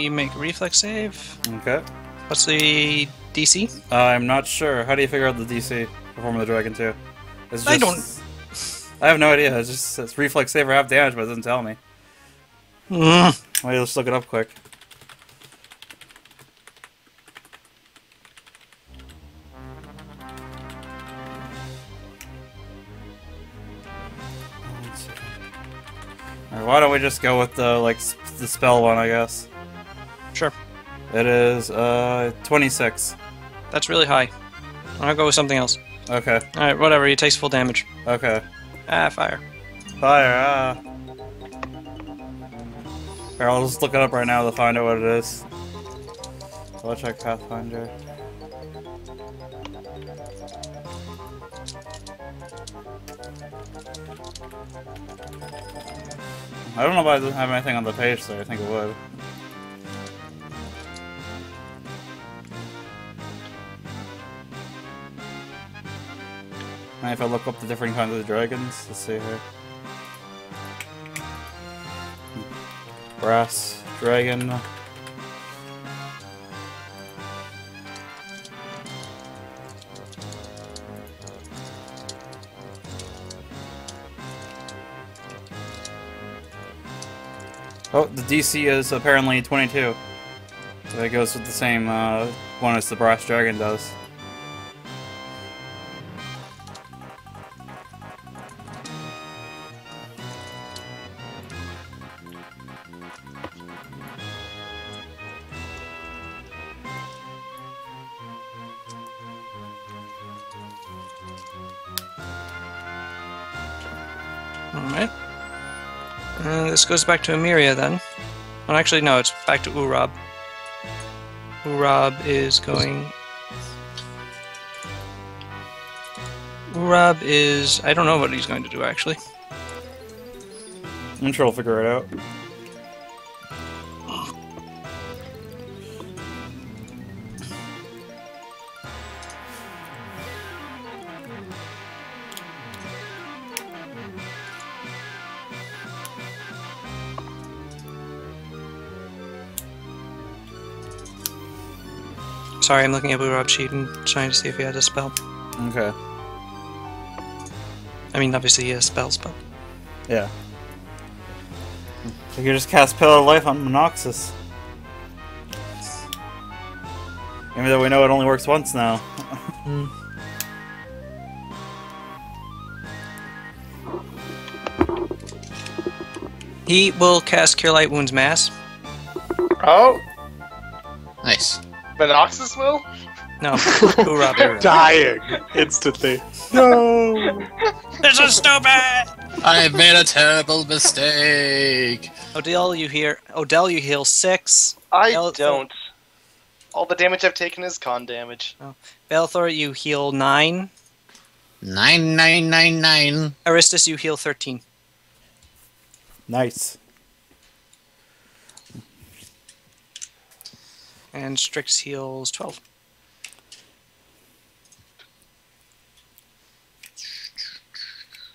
Me make a reflex save. Okay. What's the DC? I'm not sure. How do you figure out the DC for Form of the Dragon 2? It's I just- I have no idea. It's just it's reflex save or half damage, but it doesn't tell me. Mm. Wait, let's look it up quick. Why don't we just go with the like the spell one, I guess. It is uh 26. That's really high. I'll go with something else. Okay. Alright, whatever, he takes full damage. Okay. Ah, fire. Fire, ah. Here, I'll just look it up right now to find out what it is. I'll check Pathfinder. I don't know if I have anything on the page, so I think it would. And if I look up the different kinds of dragons, let's see here. Brass dragon. Oh, the DC is apparently 22. So it goes with the same uh, one as the brass dragon does. This goes back to Emiria then. Well, actually, no, it's back to Urab. Urab is going. Urab is. I don't know what he's going to do actually. I'm sure we'll figure it out. Sorry, I'm looking at Urab's sheet and trying to see if he had a spell. Okay. I mean, obviously he has spells, but. Yeah. So you just cast Pillar of Life on Monoxus. Even though we know it only works once now. Hmm. He will cast Cure Light Wounds Mass. Oh, Nice. Monoxus will? No, Urab. Dying instantly. No. This is stupid! I've made a terrible mistake. Odell, you hear. Odell, you heal six. I Well, don't. All the damage I've taken is con damage. Oh. Belthor, you heal nine. Nine nine nine nine. Aristus, you heal thirteen. Nice. and Strix heals 12.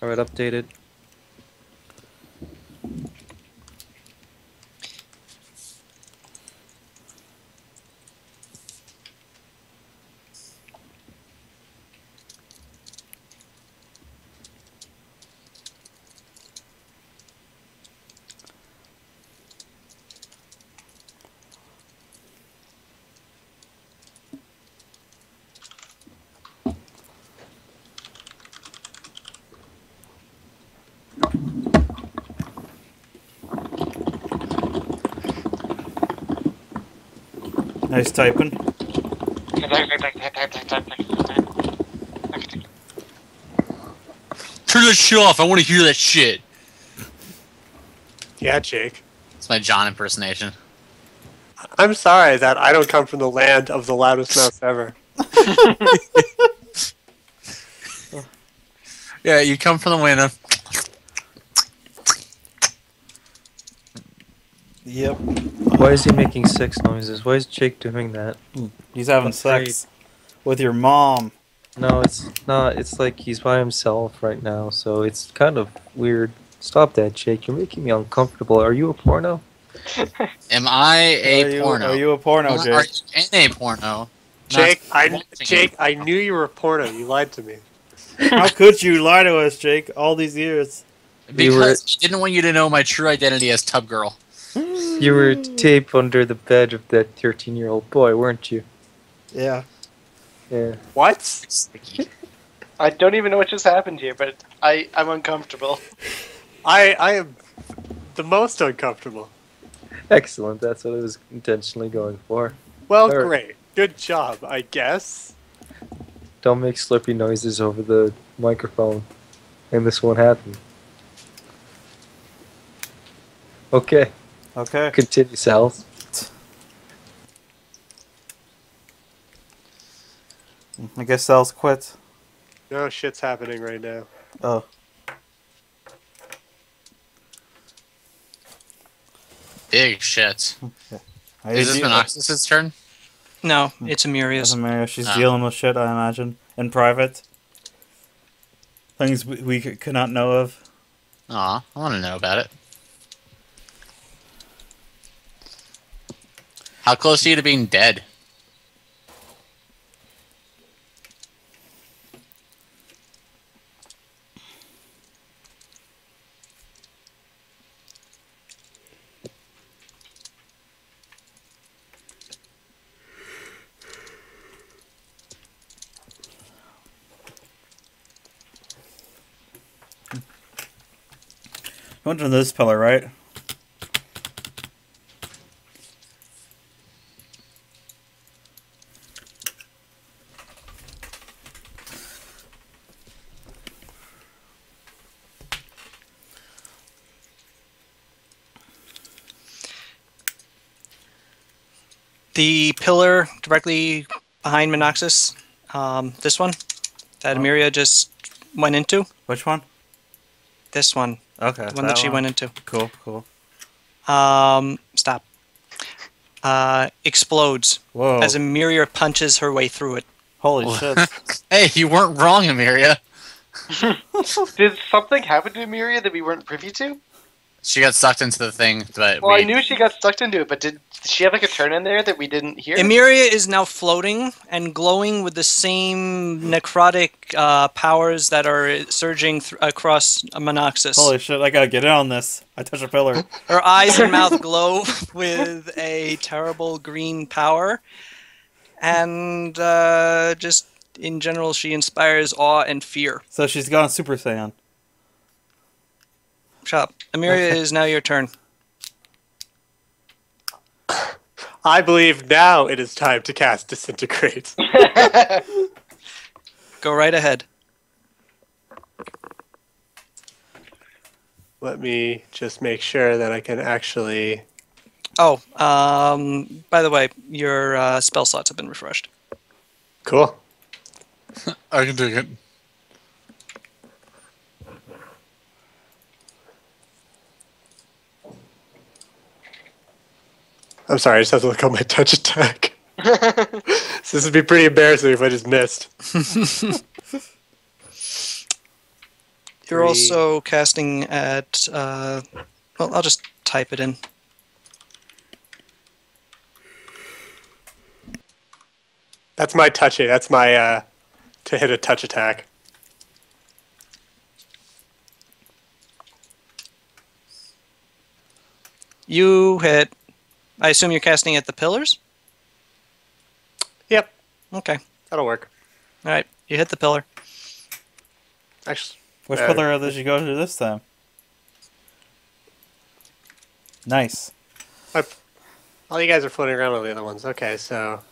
Alright, updated. Nice typing. Turn that shit off. I want to hear that shit. Yeah, Jake. It's my John impersonation. I'm sorry that I don't come from the land of the loudest mouse ever. Yeah, you come from the window. Yep. Why is he making sex noises? Why is Jake doing that? He's having I'm afraid. sex with your mom. No, it's not. It's like he's by himself right now, so it's kind of weird. Stop that, Jake. You're making me uncomfortable. Are you a porno? Am I a are you, porno? Are you a porno, Jake? Are Jake? you in a porno? Jake, Not I watching Jake, it. I knew you were a porno. You lied to me. How could you lie to us, Jake, all these years? You were- Because I didn't want you to know my true identity as Tub Girl. You were tape under the bed of that 13 year old boy, weren't you? Yeah. Yeah. What? I don't even know what just happened here, but I, I'm uncomfortable. I I am the most uncomfortable. Excellent. That's what I was intentionally going for. Well, Sure. great. Good job, I guess. Don't make slurpy noises over the microphone, and this won't happen. Okay, Okay. continue, Sal. I guess Sal's quit. No shit's happening right now. Oh. Big shit. I Is this do- Minoxidus' turn? No, it's Amiria's. Doesn't. She's Ah. dealing with shit, I imagine, in private. Things we, we could could not know of. Aw, I want to know about it. How close are you to being dead? Went to this pillar, right? The pillar directly behind Minoxus, um, this one that Oh. Amiria just went into. Which one? This one, Okay. the one that she went into. Cool, cool. Um, stop. Uh, explodes Whoa. as Amiria punches her way through it. Holy shit. Hey, you weren't wrong, Amiria. Did something happen to Miria that we weren't privy to? She got sucked into the thing, but Well, we, I knew she got sucked into it, but did, did she have like a turn in there that we didn't hear? Emiria is now floating and glowing with the same necrotic uh, powers that are surging th- across Monoxus. Holy shit, I gotta get in on this. I touch a pillar. Her eyes and mouth glow with a terrible green power, and uh, just in general, she inspires awe and fear. So she's gone Super Saiyan. Shut up. Emiria is now your turn. I believe now it is time to cast Disintegrate. Go right ahead. Let me just make sure that I can actually. Oh, um, by the way, your uh, spell slots have been refreshed. Cool. I can do it. I'm sorry, I just have to look up my touch attack. so this would be pretty embarrassing if I just missed. You're Three. also casting at. Uh, well, I'll just type it in. That's my touchy. That's my uh, to hit a touch attack. You hit. I assume you're casting at the pillars. Yep, Okay. that'll work. All right. You hit the pillar. Actually, Which Uh, pillar did you go to this time? Nice. all you guys are floating around with the other ones. Okay, so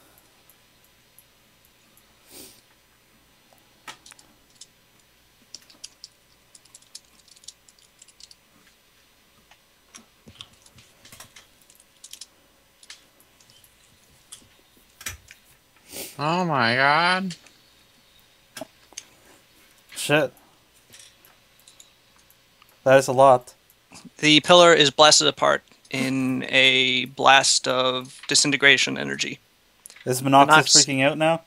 Oh my god. Shit. That is a lot. The pillar is blasted apart in a blast of disintegration energy. Is Monoxus Monox- freaking out now?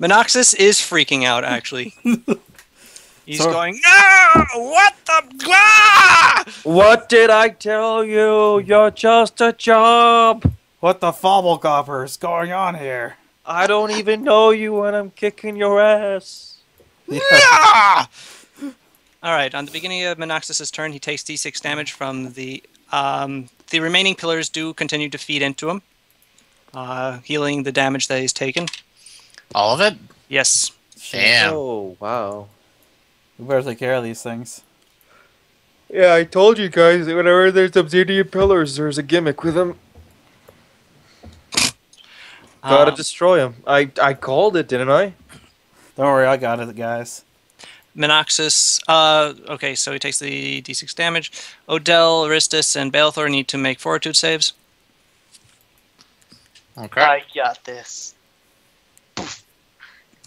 Monoxus is freaking out, actually. He's So- going, No! What the. Ah! What did I tell you? You're just a job. What the fobble is going on here? I don't even know you and I'm kicking your ass. Ah! All right. On the beginning of Monoxus's turn, he takes d6 damage from the. Um, the remaining pillars do continue to feed into him, uh, healing the damage that he's taken. All of it? Yes. Damn. Oh, wow. We better take care of these things. Yeah, I told you guys that whenever there's obsidian pillars, there's a gimmick with them. Gotta Um, destroy him. I, I called it, didn't I? Don't worry, I got it, guys. Monoxus. Uh, okay, so he takes the d6 damage. Odell, Aristus, and Balethor need to make fortitude saves. Okay. I got this. All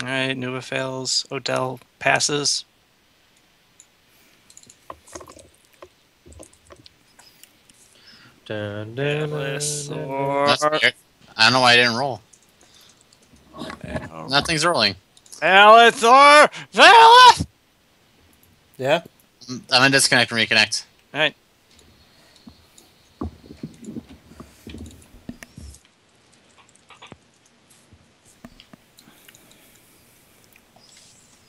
right, Nuva fails. Odell passes. Dun, dun, dun, Balethor. dun. I don't know why I didn't roll. Oh. Nothing's rolling. Balethor! Valeth! Yeah? I'm gonna disconnect and reconnect. All right.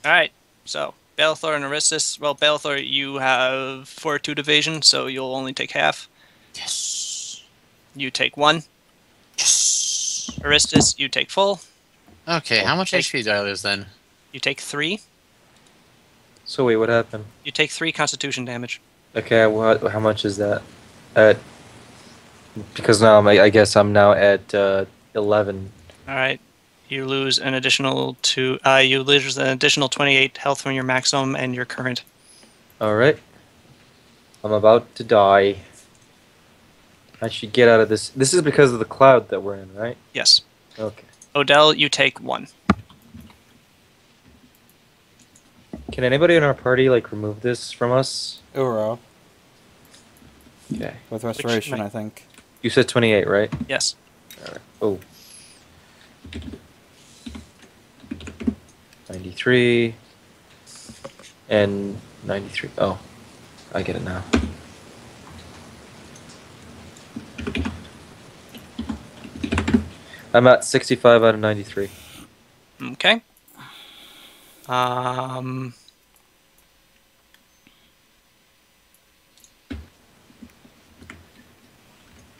All right. So Balethor and Aristus. Well, Balethor, you have fortitude evasion, so you'll only take half. Yes. You take one. Yes. Aristus, you take full. Okay, how much Take- HP do I lose then? You take three. So wait, what happened? You take three Constitution damage. Okay, what? How much is that? At because now I'm, I guess I'm now at uh, eleven. All right. You lose an additional two. Uh, you lose an additional twenty-eight health from your maximum and your current. All right. I'm about to die. I should get out of this. This is because of the cloud that we're in, right? Yes. Okay. Odell, you take one. Can anybody in our party like remove this from us? Uro. Okay. With restoration, I think. You said 28, right? Yes. Oh. 93 and 93. Oh, I get it now. I'm at 65 out of 93. Okay. Um.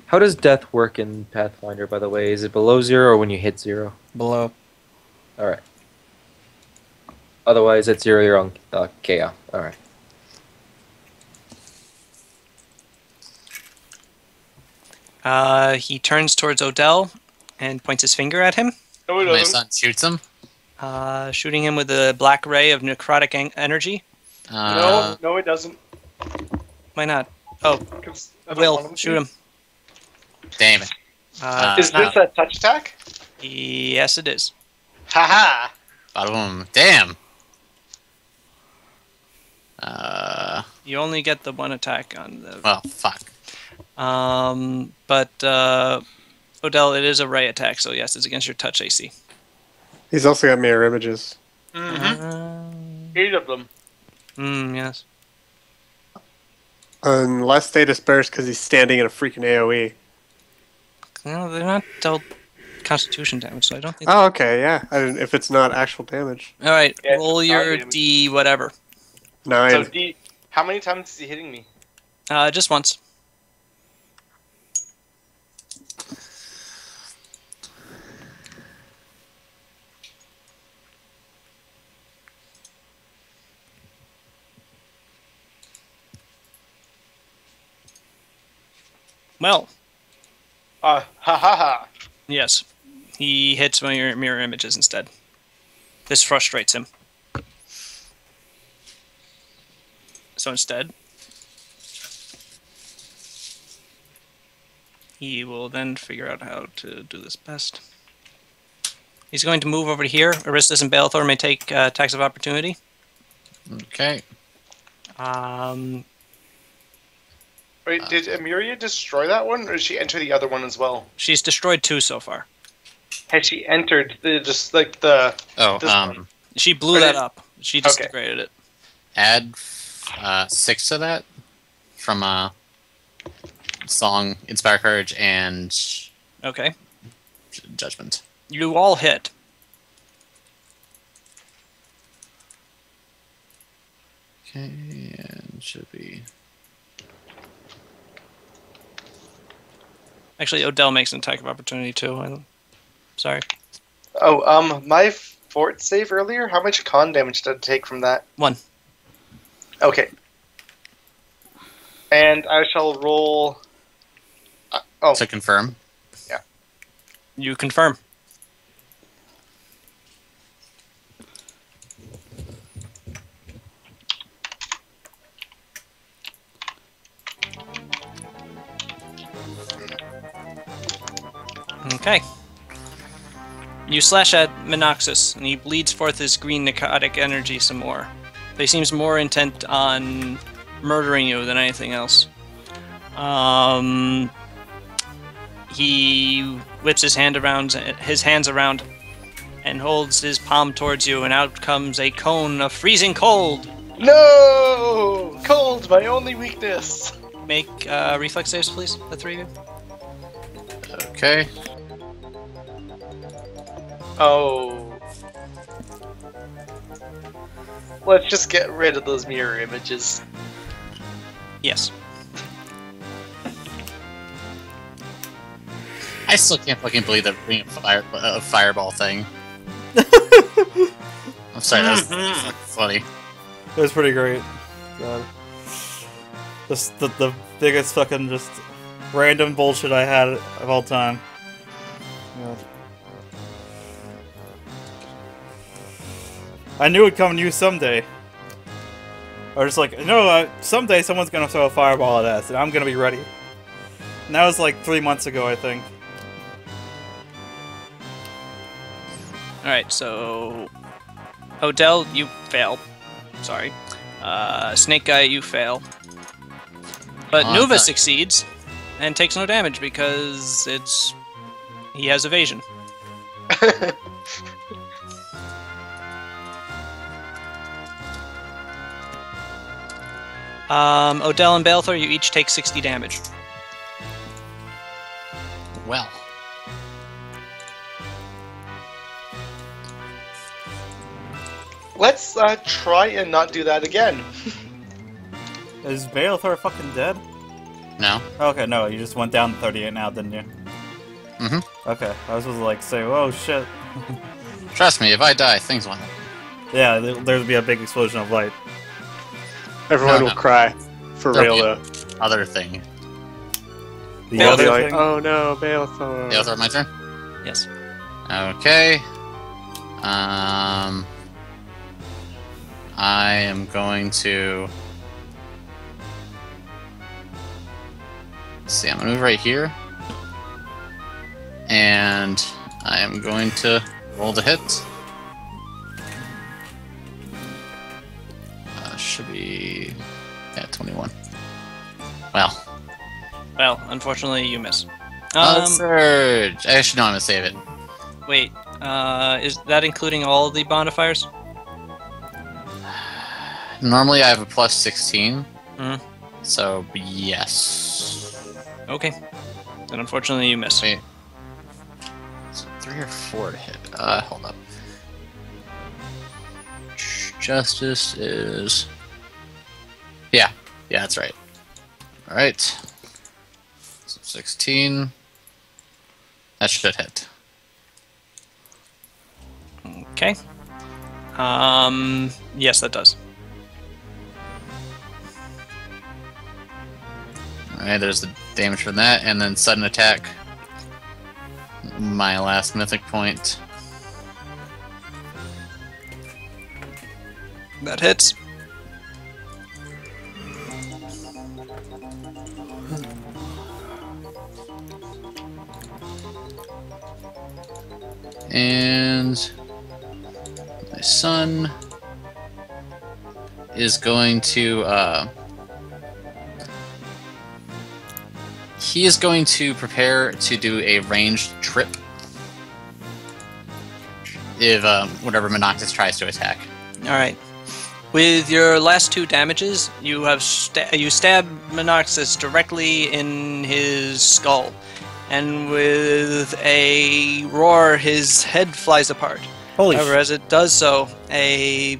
How does death work in Pathfinder, by the way? Is it below zero or when you hit zero? Below. Alright. Otherwise, at zero, you're on uh, KO. Alright. Uh, he turns towards Odell and points his finger at him, No, it My doesn't. son shoots him. uh, shooting him with a black ray of necrotic en- energy. Uh, no, no, it doesn't. Why not? Oh, I don't Will, shoot him. Damn it. Uh, Uh, Is this a touch attack? yes, it is. Haha. Bada boom. Damn. Uh, You only get the one attack on the. well, fuck. Um, but uh, Odell, it is a ray attack, so yes, it's against your touch AC. he's also got mirror images. Mm-hmm. Eight of them. mm, yes. Unless they disperse because he's standing in a freaking. AoE. No, they're not dealt Constitution damage, so I don't think. Oh, okay, yeah. I didn't, if it's not actual damage. All right, Yeah, roll your not D whatever. Nine. So, D, how many times is he hitting me? Uh, just once. Well, Uh, ha ha ha. yes, he hits one of your mirror images instead. This frustrates him. So instead, he will then figure out how to do this best. He's going to move over to here. Aristus and Balethor may take uh, attacks of opportunity. Okay. Um, Wait, did Emiria destroy that one, or did she enter the other one as well? she's destroyed two so far. Has she entered the just like the? Oh, This um, She blew But that it- up. She Okay. disintegrated it. add uh, six to that from uh, song, inspire courage, and Okay. J- judgment. You all hit. Okay, and should be Actually, Odell makes an attack of opportunity too. I'm sorry. Oh, um, my fort save earlier. How much con damage did I take from that? One. Okay. And I shall roll. Uh, oh, to confirm. Yeah. You confirm. Okay. You slash at Monoxus, and he bleeds forth his green necrotic energy some more. But he seems more intent on murdering you than anything else. Um, he whips his hand around, his hands around, and holds his palm towards you, and out comes a cone of freezing cold. no! Cold, my only weakness. Make uh, reflex saves, please. The three of you. Okay. Oh. Let's just get rid of those mirror images. Yes. I still can't fucking believe that being a fire a fireball thing. I'm sorry, that was mm-hmm. funny. It was pretty great. God. Just the, the biggest fucking just random bullshit I had of all time. God. I knew it'd come to you someday. I was just like, no, uh, someday someone's gonna throw a fireball at us, and I'm gonna be ready. And that was like three months ago, I think. All right. So, Odell, you fail. Sorry. Uh, Snake Guy, you fail. But Oh, Nuva succeeds and takes no damage because it's he has evasion. Um, Odell and Balethor, you each take 60 damage. Well, Let's uh, try and not do that again. Is Balethor fucking dead? no. Okay, no, you just went down to 38 now, didn't you? Mhm. Okay, I was supposed to like say, oh shit. Trust me, if I die, things will happen. Yeah, there- there'd be a big explosion of light. Everyone No, will no. cry. For There'll real, be though. Other thing. The They'll other be like, oh no, Balethor. Yeah, my turn. Yes. Okay. Um, I am going to. Let's see, I'm gonna move right here, and I am going to roll the hit. Should be at 21. Well, Well, unfortunately, you miss. Um, surge. Actually, no, I'm gonna save it. wait. Uh, is that including all the bonfires? Normally, I have a plus 16. Mhm. So yes. Okay. Then unfortunately you miss. Wait. Is it three or four to hit? Uh, hold up. Justice is. Yeah, yeah, that's right. All right. So sixteen. That should hit. Okay. Um. Yes, that does. All right. There's the damage from that, and then sudden attack. My last mythic point. That hits. And my son is going to uh, he is going to prepare to do a ranged trip if um, whatever Monoxus tries to attack. All right. With your last two damages, you have sta- you stab Monoxus directly in his skull, and with a roar, his head flies apart. Holy However, shit. as it does so, a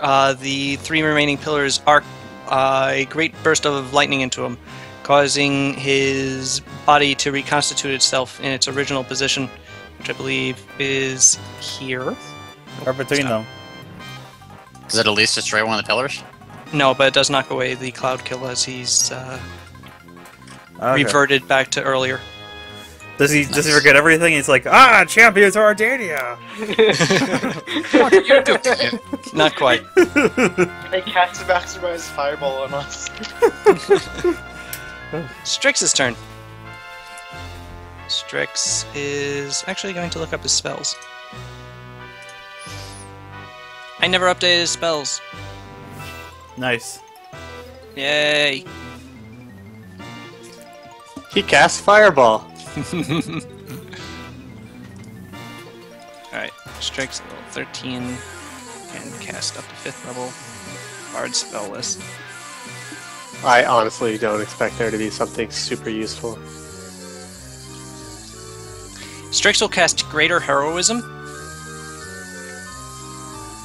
uh, the three remaining pillars arc uh, a great burst of lightning into him, causing his body to reconstitute itself in its original position, which I believe is here. Or between them. Does it at least destroy one of the pillars? No, but it does knock away the cloud kill as he's uh, Okay. reverted back to earlier. Does he does he forget everything? He's like, ah, champions of Ardania. What are you doing? Not quite. They cast a maximize fireball on us. Strix's turn. Strix is actually going to look up his spells. I never updated his spells. Nice. Yay! He casts fireball. Alright, Strix level 13 and cast up to 5th level. Bard spell list. I honestly don't expect there to be something super useful. Strix will cast Greater Heroism.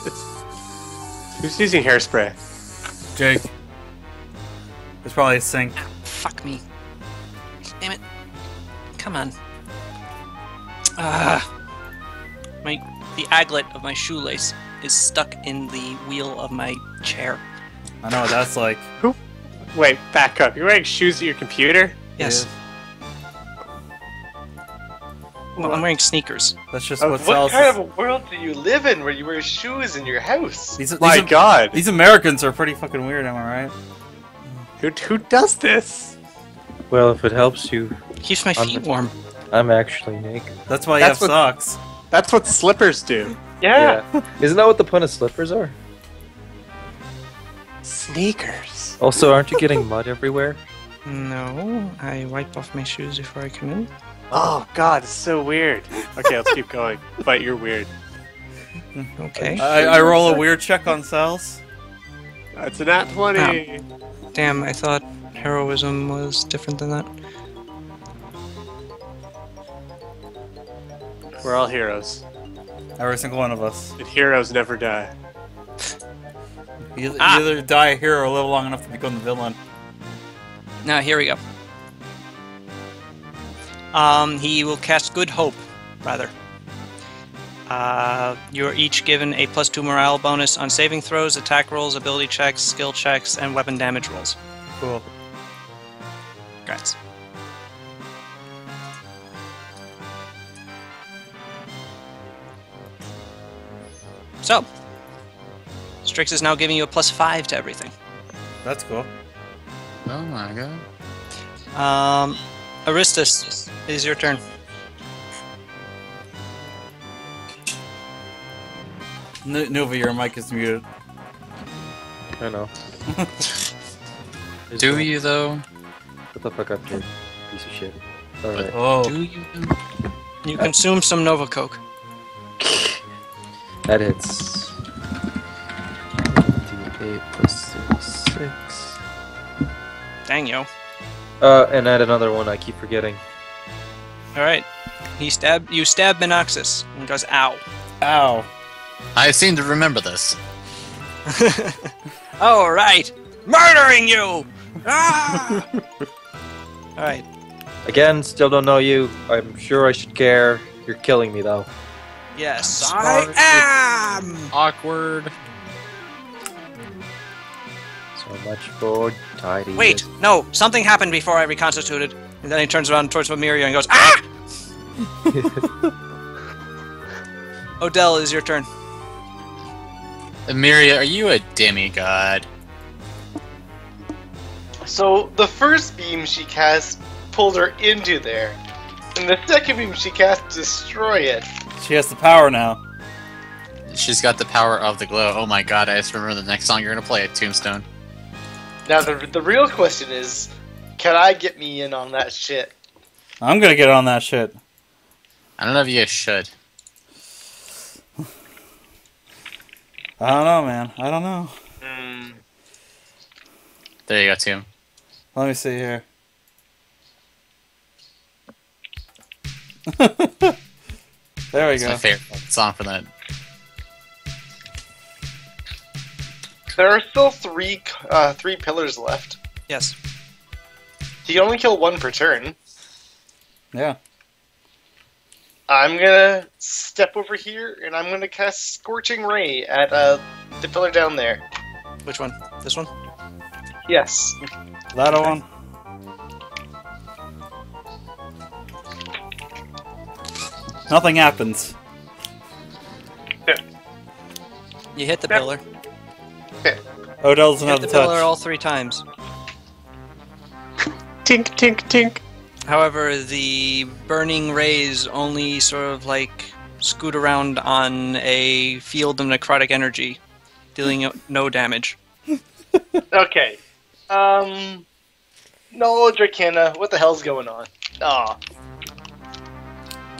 It's... Who's using hairspray? Jake. It's probably a sink. Fuck me. Damn it. Come on. Ah. My the aglet of my shoelace is stuck in the wheel of my chair. I know what that's like. Who? Wait, back up. You're wearing shoes at your computer? Yes. Well, I'm wearing sneakers. That's just Oh, what What kind of a world do you live in where you wear shoes in your house? These, these, My Am- god. these Americans are pretty fucking weird, am I right? Who, who does this? Well, if it helps you, Keeps my I'm- feet warm. I'm actually naked. That's why you That's have what- socks. That's what slippers do. Yeah. Isn't that what the point of slippers are? Sneakers. Also, aren't you getting mud everywhere? No, I wipe off my shoes before I come in. Oh god, it's so weird. Okay, let's keep going. But you're weird. Okay. I, I roll a weird check on cells. That's an at 20. Damn, I thought heroism was different than that. We're all heroes. Every single one of us. And heroes never die. You, you Ah. either die a hero or live long enough to become the villain. Now, here we go. Um, he will cast Good Hope, rather. Uh, you're each given a plus two morale bonus on saving throws, attack rolls, ability checks, skill checks, and weapon damage rolls. Cool. Congrats. So, Strix is now giving you a plus five to everything. That's cool. Oh my god. Um, Aristus, it is your turn. N- Nova, your mic is muted. I know. Do you though? What the fuck up, you piece of shit. Alright. Oh, Do you? You consume some Nova Coke. That hits. D8 plus 6. Dang yo. Uh, and add another one. I keep forgetting. All right. He stab you stab Monoxus and goes ow. Ow. I seem to remember this. All right. Murdering you. Ah! All right. Again, still don't know you. I'm sure I should care. You're killing me though. Yes, I'm I am. Awkward. So much for tidy. Wait, no. Something happened before I reconstituted. And then he turns around towards Mamiria and goes, Ah! Odell, is your turn. Emiria, are you a demigod? So the first beam she cast pulled her into there, and the second beam she cast destroy it. She has the power now. She's got the power of the glow. Oh my god, I just remember the next song you're gonna play at Tombstone. Now the the real question is, can I get me in on that shit? I'm gonna get on that shit. I don't know if you should. I don't know, man. I don't know. Hmm. There you go, Tomb. Let me see here. there we It's go. my favorite song for that. There are still three uh, three pillars left. Yes. You can only kill one per turn. Yeah. I'm gonna step over here and I'm gonna cast Scorching Ray at uh, the pillar down there. Which one? This one? Yes. That one. Nothing happens. You hit the Yep. pillar. Odell doesn't You hit the the pillar all three times. Tink, tink, tink. However, the burning rays only sort of like scoot around on a field of necrotic energy, dealing no damage. Okay. Um. No, Arcana. What the hell's going on? Aw.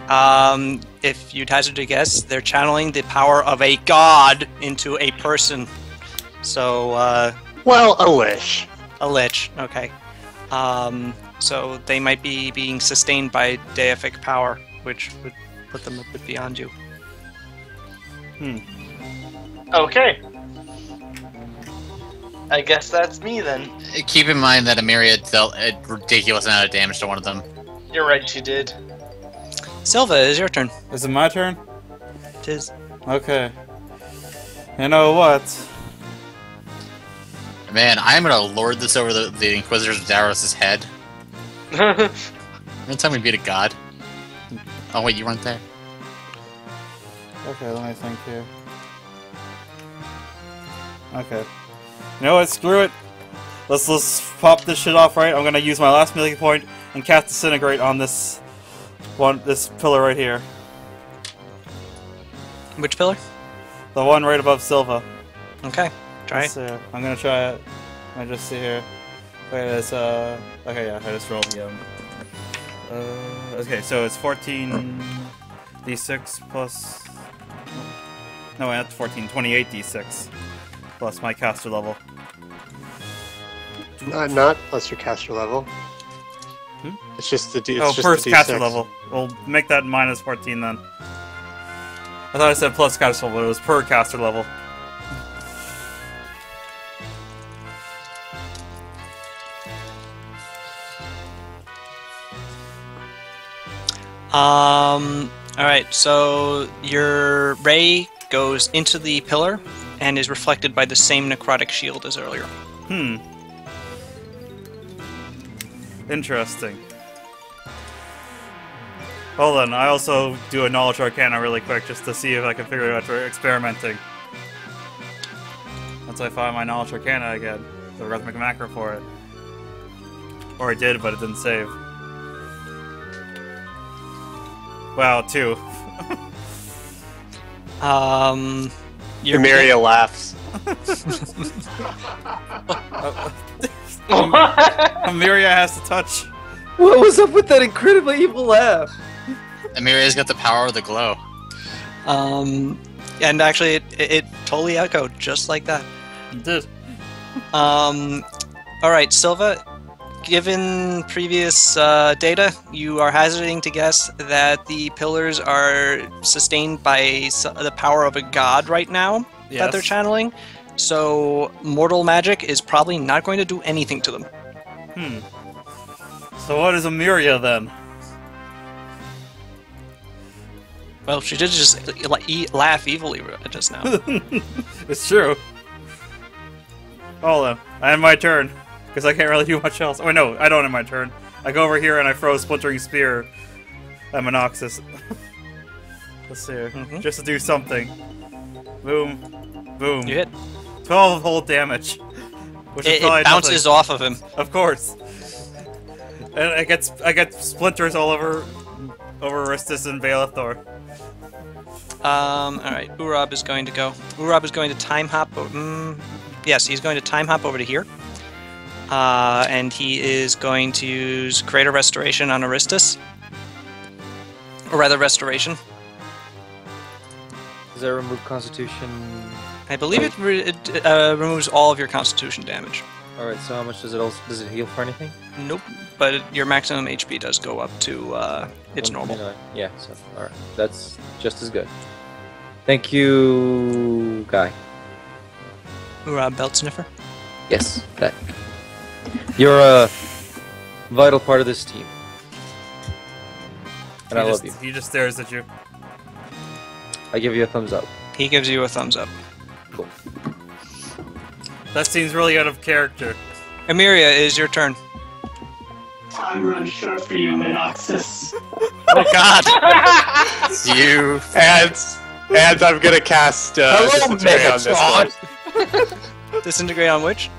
Um, if you'd hazard to guess, they're channeling the power of a god into a person. So, uh, Well, a lich. a lich. Okay. Um, so they might be being sustained by deific power, which would put them a bit beyond you. Hmm. Okay. I guess that's me then. Keep in mind that Emiria dealt a ridiculous amount of damage to one of them. You're right, she did. Silva, is your turn. Is it my turn? Tis. Okay. You know what? Man, I'm gonna lord this over the, the Inquisitors of Davros' head. Every time we beat a god. Oh wait, you weren't there. Okay, let me think here. Okay. You know what? Screw it. Let's let's pop this shit off right. I'm gonna use my last melee point and cast disintegrate on this one, this pillar right here, Which pillar? the one right above Silva. Okay. Try Let's it. see. I'm gonna try it. I just see here. Wait, it's uh. Okay, yeah, I just rolled the um. Uh, okay, so it's 14 d6 plus. No, wait, that's 14. 28 d6 plus my caster level. Not, not plus your caster level. It's just the D. It's oh, just first caster level. We'll make that minus 14 then. I thought I said plus caster level, but it was per caster level. Um. All right. So your ray goes into the pillar and is reflected by the same necrotic shield as earlier. Hmm. Interesting. Hold on, I also do a knowledge arcana really quick just to see if I can figure it out for experimenting. Once I find my knowledge arcana again, the rhythmic macro for it. Or I did, but it didn't save. Wow, two. Um. Your Emiria laughs. Miria has to touch. What was up with that incredibly evil laugh? Emiria's got the power of the glow. Um. And actually, it, it, it totally echoed just like that. It did. Um. All right, Silva. given previous uh, data, you are hazarding to guess that the pillars are sustained by the power of a god right now that they're channeling. So mortal magic is probably not going to do anything to them. Hmm. So what is Emiria then? Well, she did just e- laugh evilly just now. it's true. Hold on. I have my turn. Because I can't really do much else. Oh, no, I don't have my turn. I go over here and I throw a splintering spear at Monoxus. Let's see. here. Mhm. Just to do something. Boom. Boom. you hit. 12 whole damage. Which It, it bounces nothing. off of him. Of course. And I get I get splinters all over over Aristus and Balethor. Um, all right, Urab is going to go. Urab is going to time hop. o- Mm, yes, he's going to time hop over to here. Uh, and he is going to use Greater Restoration on Aristus. Or rather, Restoration. Does that remove Constitution? I believe it, re- it uh, removes all of your Constitution damage. All right. So how much does it also does it heal for anything? Nope, but your maximum HP does go up to uh, its normal. Yeah. So all right, that's just as good. Thank you, guy. Urab Belt Sniffer. Yes, that. You're a vital part of this team, and I he love you. He just stares at you. I give you a thumbs up. He gives you a thumbs up. Cool. That seems really out of character. Emiria, is your turn. I'm run short for you, Monoxus. Oh God! You And and I'm gonna cast uh, Hello, Disintegrate on this one. Disintegrate on which?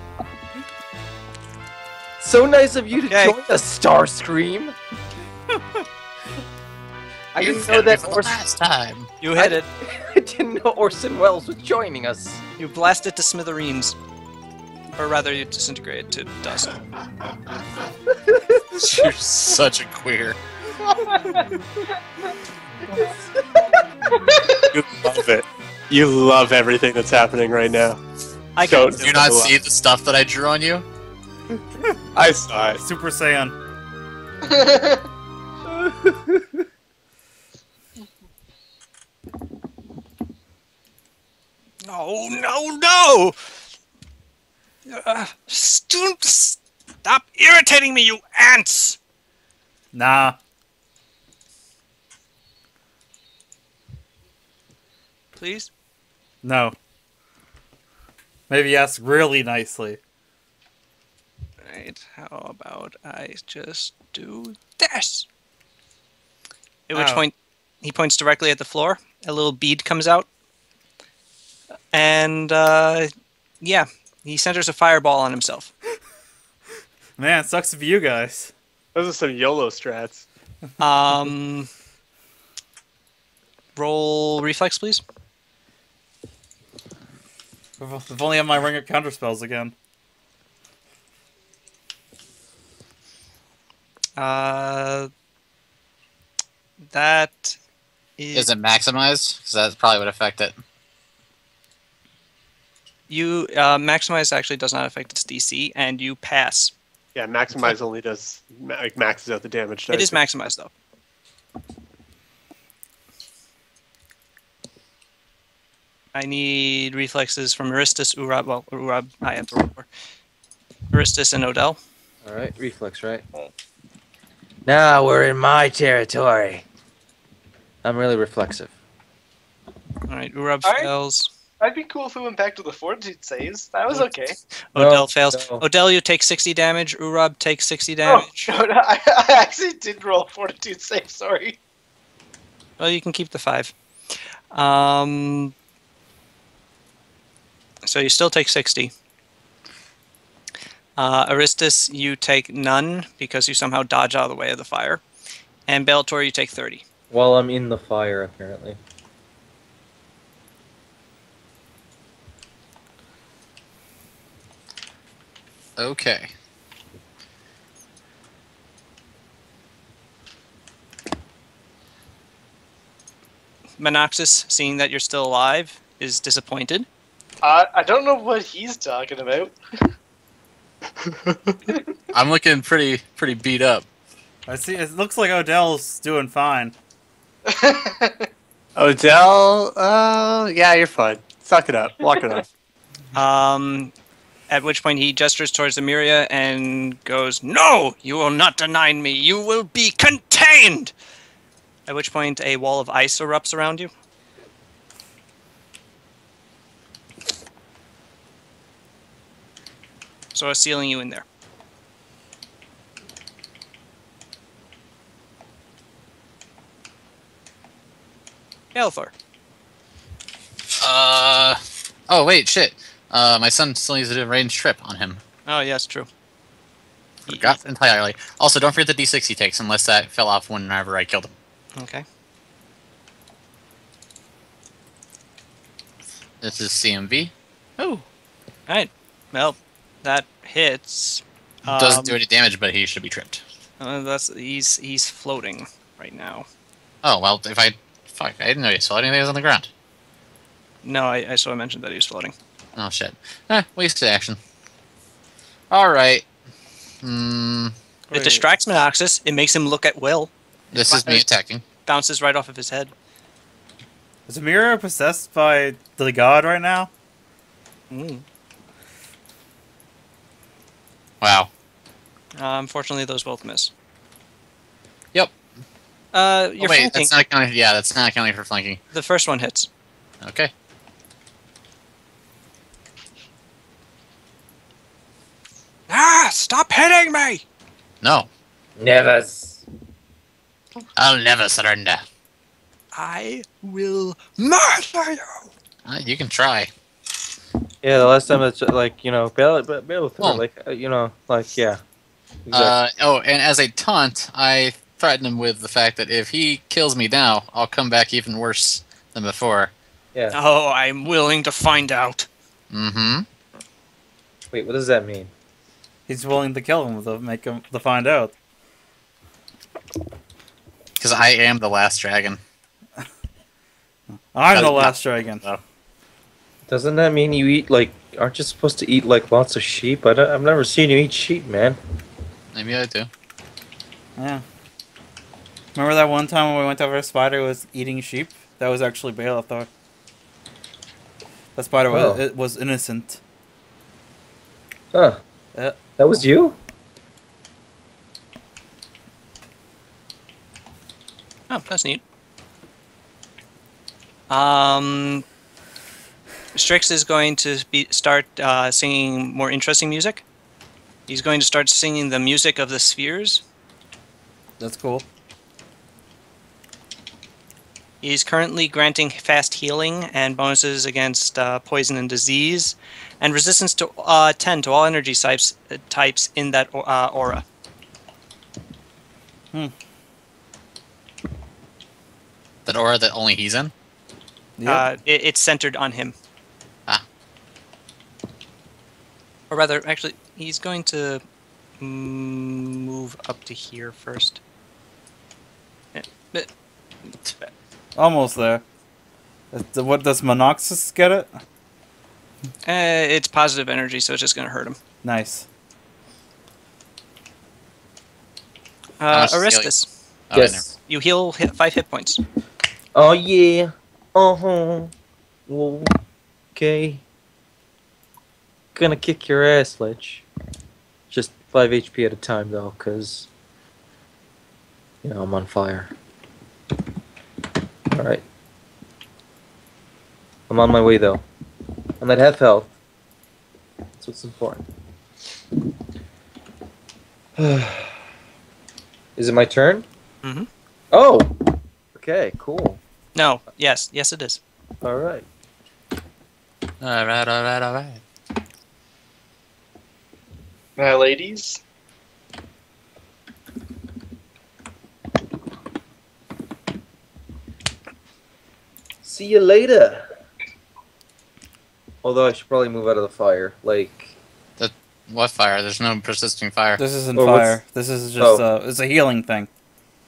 So nice of you to Okay. join us, Starscream. I didn't know that for the Orson. last time. You hit it. I didn't know Orson Welles was joining us. You blast it to smithereens. Or rather, you disintegrate it to dust. You're such a queer. You love it. You love everything that's happening right now. I Don't- Do you not see the stuff that I drew on you? I saw it. Super Saiyan. No, no, no! Uh, stop irritating me, you ants! Nah. Please? No. Maybe ask really nicely. Right, how about I just do this? At which Ow. point, he points directly at the floor. A little bead comes out. And, uh, yeah, he centers a fireball on himself. Man, sucks for you guys. Those are some YOLO strats. Um, roll reflex, please. If if only I have my ring of counter spells again. Uh, that is, Is it maximized? Because that probably would affect it. You uh, maximize actually does not affect its DC, and you pass. Yeah, maximize only does ma- like maxes out the damage. It is dice. maximized though. I need reflexes from Aristus, Urab. Well, Urab, I have to roll. Aristus and Odell. All right, reflex, right? Now we're in my territory. I'm really reflexive. All right, Urab All right. fails. I'd be cool if we went back to the fortitude saves. That was okay. No, Odell fails. no. Odell, you take 60 damage. Urab takes 60 Oh, damage. no, no, I, I actually did roll a fortitude save. Sorry. Well, you can keep the five. Um, so you still take 60. Uh, Aristus, you take none because you somehow dodge out of the way of the fire. And Balethor, you take 30. While I'm in the fire, apparently. Okay. Monoxus, seeing that you're still alive, is disappointed. Uh, I don't know what he's talking about. I'm looking pretty pretty beat up. I see. It looks like Odell's doing fine. Odell, uh, yeah, you're fine. Suck it up. Walk it off. Um, at which point he gestures towards Emiria and goes, "No, you will not deny me. You will be contained." At which point a wall of ice erupts around you. So I'm sealing you in there. Galthor. Uh oh wait shit. Uh, my son still needs to do a range trip on him. Oh yes, true. He- Forgot entirely. Also, don't forget the D6 he takes unless that fell off whenever I killed him. Okay. This is CMB. Oh. Alright. Well, that hits. Doesn't Um, do any damage, but he should be tripped. Uh, that's he's he's floating right now. Oh well, if I fuck, I didn't know he saw anything was on the ground. No, I, I saw I mentioned that he was floating. Oh shit. Eh, wasted action. All right. Hmm. It distracts Monoxus. It makes him look at Will. This is me attacking. Bounces right off of his head. Is Emiria possessed by the god right now? Mm. Wow. Uh, unfortunately, those both miss. Yep. Uh, Oh, you're wait, flanking. that's not accounting. Yeah, that's not accounting for flanking. The first one hits. Okay. Ah! Stop hitting me! No, Never. I'll never surrender. I will murder you. Uh, you can try. Yeah, the last time it's like you know, bail, bail, bail with her, Oh. like uh, you know, like yeah. Exactly. Uh, oh, and as a taunt, I threaten him with the fact that if he kills me now, I'll come back even worse than before. yeah. Oh, I'm willing to find out. Mm-hmm. Wait, what does that mean? He's willing to kill him to make him to find out. Because I am the last dragon. I'm the last dragon. Doesn't that mean you eat like? Aren't you supposed to eat like lots of sheep? I don't, I've never seen you eat sheep, man. Maybe I do. Yeah. Remember that one time when we went over a spider was eating sheep? That was actually Bale, I thought. That spider was Oh. it was innocent. Huh? Yeah. That was you? Oh, that's neat. Um, Strix is going to be, start uh, singing more interesting music. He's going to start singing the music of the spheres. That's cool. He's currently granting fast healing and bonuses against uh, poison and disease, and resistance to uh, 10 to all energy types uh, types in that au- uh, aura. That aura that only he's in? Yep. Uh, it, it's centered on him. Ah. Or rather, actually, he's going to move up to here first. Eh, eh, Almost there. What does Monoxus get it? eh, it's positive energy, so it's just going to hurt him. Nice. Uh, much is? Aristus, Oh, yes. you heal hit five hit points. Oh yeah. Uh huh. Well, okay. Gonna kick your ass, Lich. Just five HP at a time though, cause you know I'm on fire. All right. I'm on my way though. I'm at half health. That's what's important. Is it my turn? Mm-hmm. Oh. Okay. Cool. No, yes, yes, it is. All right. Alright, alright, alright. Uh, ladies, See you later. Although I should probably move out of the fire. Like, the What fire? There's no persisting fire. This isn't Oh, fire. This is just Oh. uh, it's a healing thing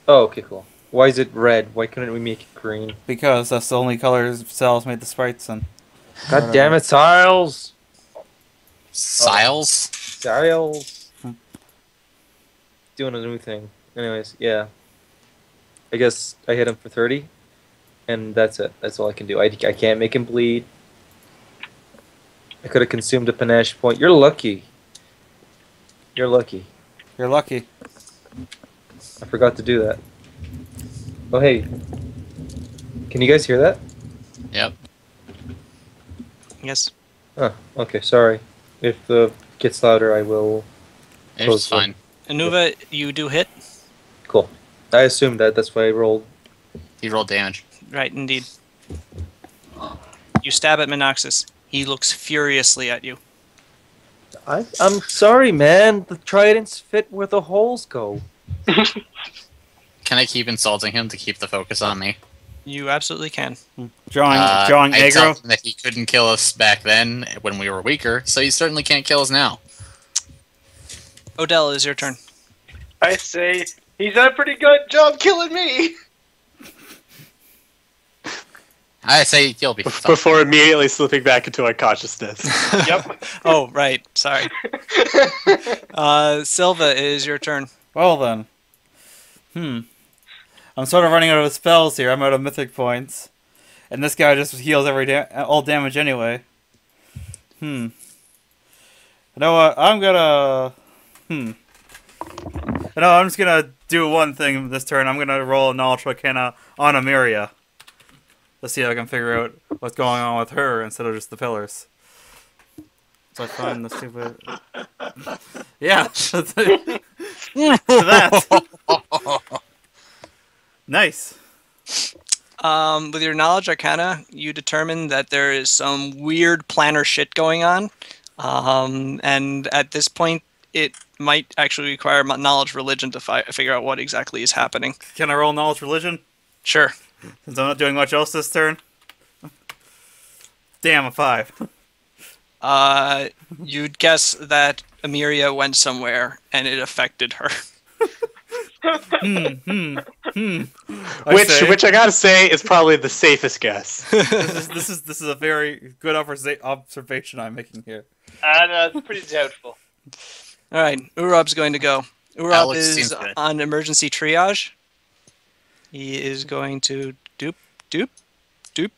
oh, okay, cool. Why is it red? Why couldn't we make it green? because that's the only colors Siles made the sprites in. God damn it, Siles! Siles? Siles. doing a new thing. Anyways, yeah. I guess I hit him for 30, and that's it. That's all I can do. I, I can't make him bleed. I could have consumed a panache point. You're lucky. You're lucky. You're lucky. I forgot to do that. Oh, hey. Can you guys hear that? Yep. Yes. Oh, okay, sorry. If the gets louder, I will. It's Close the- fine. Anuva, you do hit. Cool. I assumed that. That's why I rolled. He rolled damage. Right, indeed. You stab at Monoxus. He looks furiously at you. I, I'm sorry, man. The tridents fit where the holes go. Can I keep insulting him to keep the focus on me? You absolutely can. Drawing, Uh, drawing I aggro. that he couldn't kill us back then when we were weaker, so he certainly can't kill us now. Odell is your turn. I say he's done a pretty good job killing me. I say he'll be fine. Before immediately slipping back into unconsciousness. Yep. Oh, right. Sorry. Uh, Silva is your turn. Well then. Hmm. I'm sort of running out of spells here. I'm out of mythic points. And this guy just heals every da- all damage anyway. Hmm. You know what? I'm gonna. Hmm. No, I'm just gonna do one thing this turn. I'm gonna roll an Ultra Canna on Emiria. Let's see if I can figure out what's going on with her instead of just the pillars. So I find the stupid. Yeah. that. nice. Um, with your knowledge arcana, you determine that there is some weird planar shit going on. Um, and at this point, it might actually require knowledge religion to fi- figure out what exactly is happening. Can I roll knowledge religion? Sure. Since I'm not doing much else this turn. Damn, a five. Uh, you'd guess that Emiria went somewhere and it affected her. Hmm, hmm, hmm. I which, say, which I gotta say is probably the safest guess. this is this is this is a very good observation I'm making here. And uh, it's pretty doubtful. All right, Urob's going to go. Urab is on emergency triage. He is going to doop, doop, doop.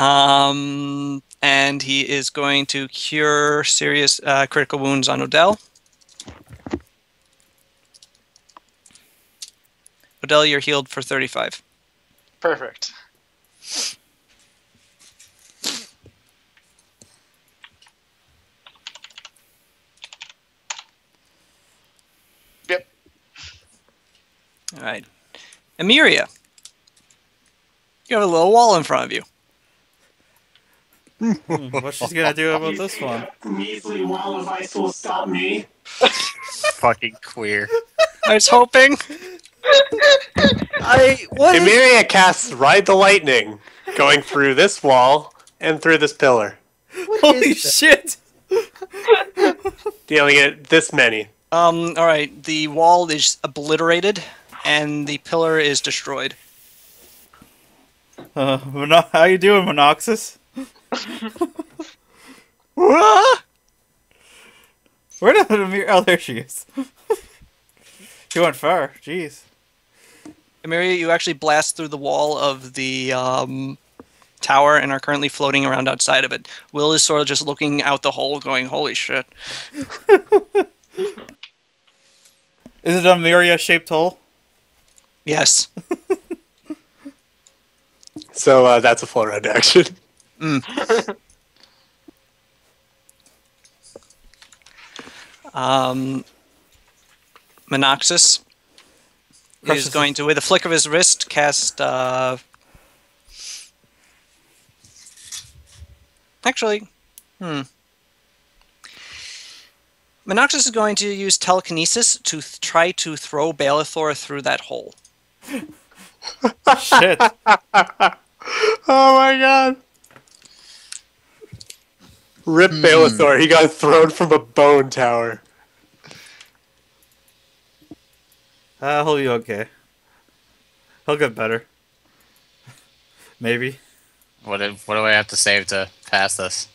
Um, and he is going to cure serious uh, critical wounds on Odell. Odell, you're healed for 35. Perfect. All right. Emiria, you have a little wall in front of you. What's she gonna do about this one? The measly wall of ice will stop me. Fucking queer. I was hoping. I what? is- Emiria casts Ride the Lightning, going through this wall and through this pillar, what Holy is shit! dealing it this many. Um, all right, the wall is obliterated and the pillar is destroyed. Uh, Mono- how you doing, Monoxus? Where did Amir? Oh, there she is. she went far. Jeez. Emiria, you actually blast through the wall of the um, tower and are currently floating around outside of it. Will is sort of just looking out the hole, going, "Holy shit!" Is it a Miria shaped hole? Yes. So uh, that's a full round action. Um, Monoxus is going to, with a flick of his wrist, cast. Uh... Actually, hmm. Monoxus is going to use telekinesis to th- try to throw Balethor through that hole. Shit. Oh my god. Rip Balethor, he got thrown from a bone tower. Uh, he'll be okay. He'll get better. Maybe. What do, what do I have to save to pass this?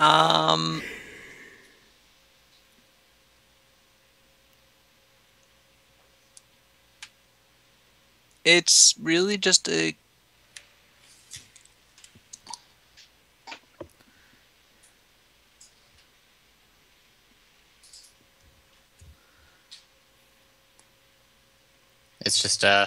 Um, It's really just a. It's just uh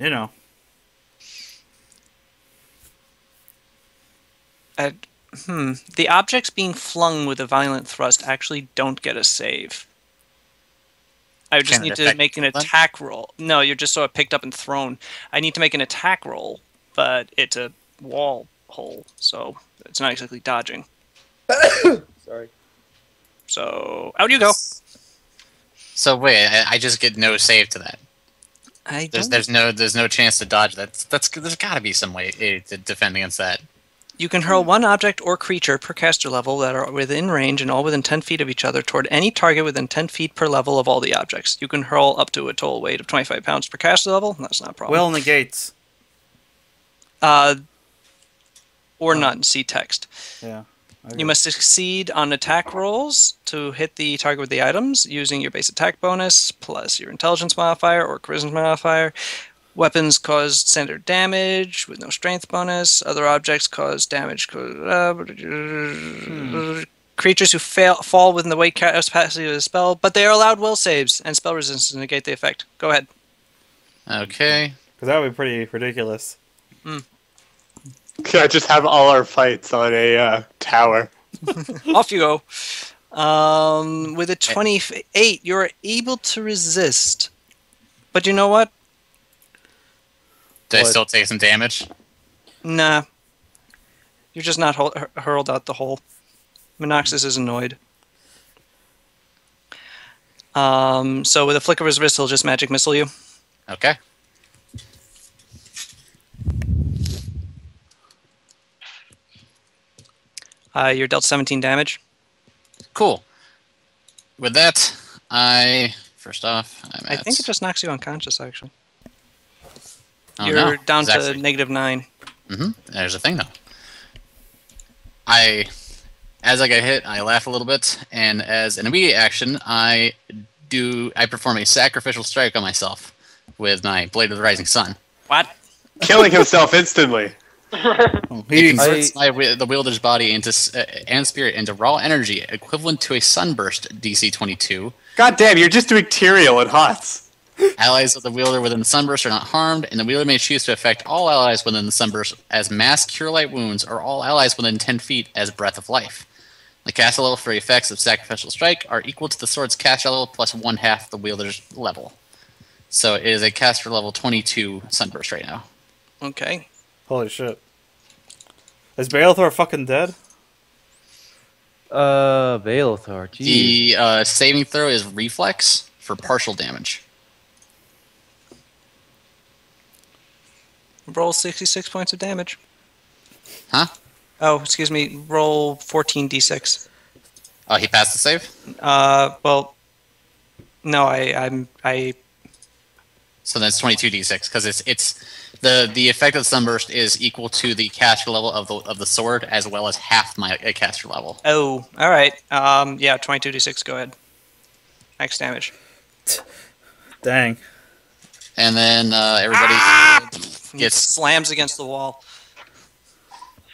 You know. a hmm. The objects being flung with a violent thrust actually don't get a save. I just Can need to make an them? attack roll. No, you're just sort of picked up and thrown. I need to make an attack roll, but it's a wall hole, so it's not exactly dodging. Sorry. So out you go. so wait, I, I just get no save to that. I There's there's no there's no chance to dodge that. That's there's got to be some way eh, to defend against that. You can hurl one object or creature per caster level that are within range and all within 10 feet of each other toward any target within 10 feet per level of all the objects. You can hurl up to a total weight of 25 pounds per caster level. That's not a problem. Well negates. uh, or none. See text. Yeah. You must succeed on attack rolls to hit the target with the items using your base attack bonus plus your intelligence modifier or charisma modifier. Weapons cause standard damage with no strength bonus. Other objects cause damage. co- uh, Creatures who fail fall within the weight capacity of the spell, but they are allowed will saves and spell resistance to negate the effect. Go ahead. Okay. Because that would be pretty ridiculous. Can I just have all our fights on a uh, tower? Off you go. Um, with a 28, you're able to resist. But you know what? Do I still take some damage? Nah. You're just not hur- hurled out the hole. Monoxus is annoyed. Um, so with a flick of his wrist, he'll just magic missile you. Okay. Uh, you're dealt 17 damage. Cool. With that, I first off, I'm I think it just knocks you unconscious, actually. Oh, you're no. down It's to actually- negative 9. hmm There's a thing though. I, as I get hit, I laugh a little bit, and as an immediate action, I do I perform a sacrificial strike on myself with my blade of the rising sun. What? Killing himself instantly. He, converts my, the wielder's body into uh, and spirit into raw energy equivalent to a sunburst DC 22. God damn, you're just doing Tyrael and Hots. Allies of the wielder within the sunburst are not harmed, and the wielder may choose to affect all allies within the sunburst as mass cure light wounds, or all allies within 10 feet as breath of life. The caster level for effects of sacrificial strike are equal to the sword's caster level plus one half the wielder's level. So it is a caster level 22 sunburst right now. Okay. holy shit. Is Balethor fucking dead? Uh, Balethor. Jeez. The uh, saving throw is reflex for partial damage. Roll 66 points of damage. Huh? Oh, excuse me. Roll 14d6. Oh, he passed the save? Uh, well, no, I, I'm, I, So that's 22d6 because it's it's the the effect of sunburst is equal to the caster level of the of the sword as well as half my uh, caster level. oh, all right. Um, yeah, 22d6. Go ahead. Max damage. Dang. And then uh, everybody He gets slams against the wall.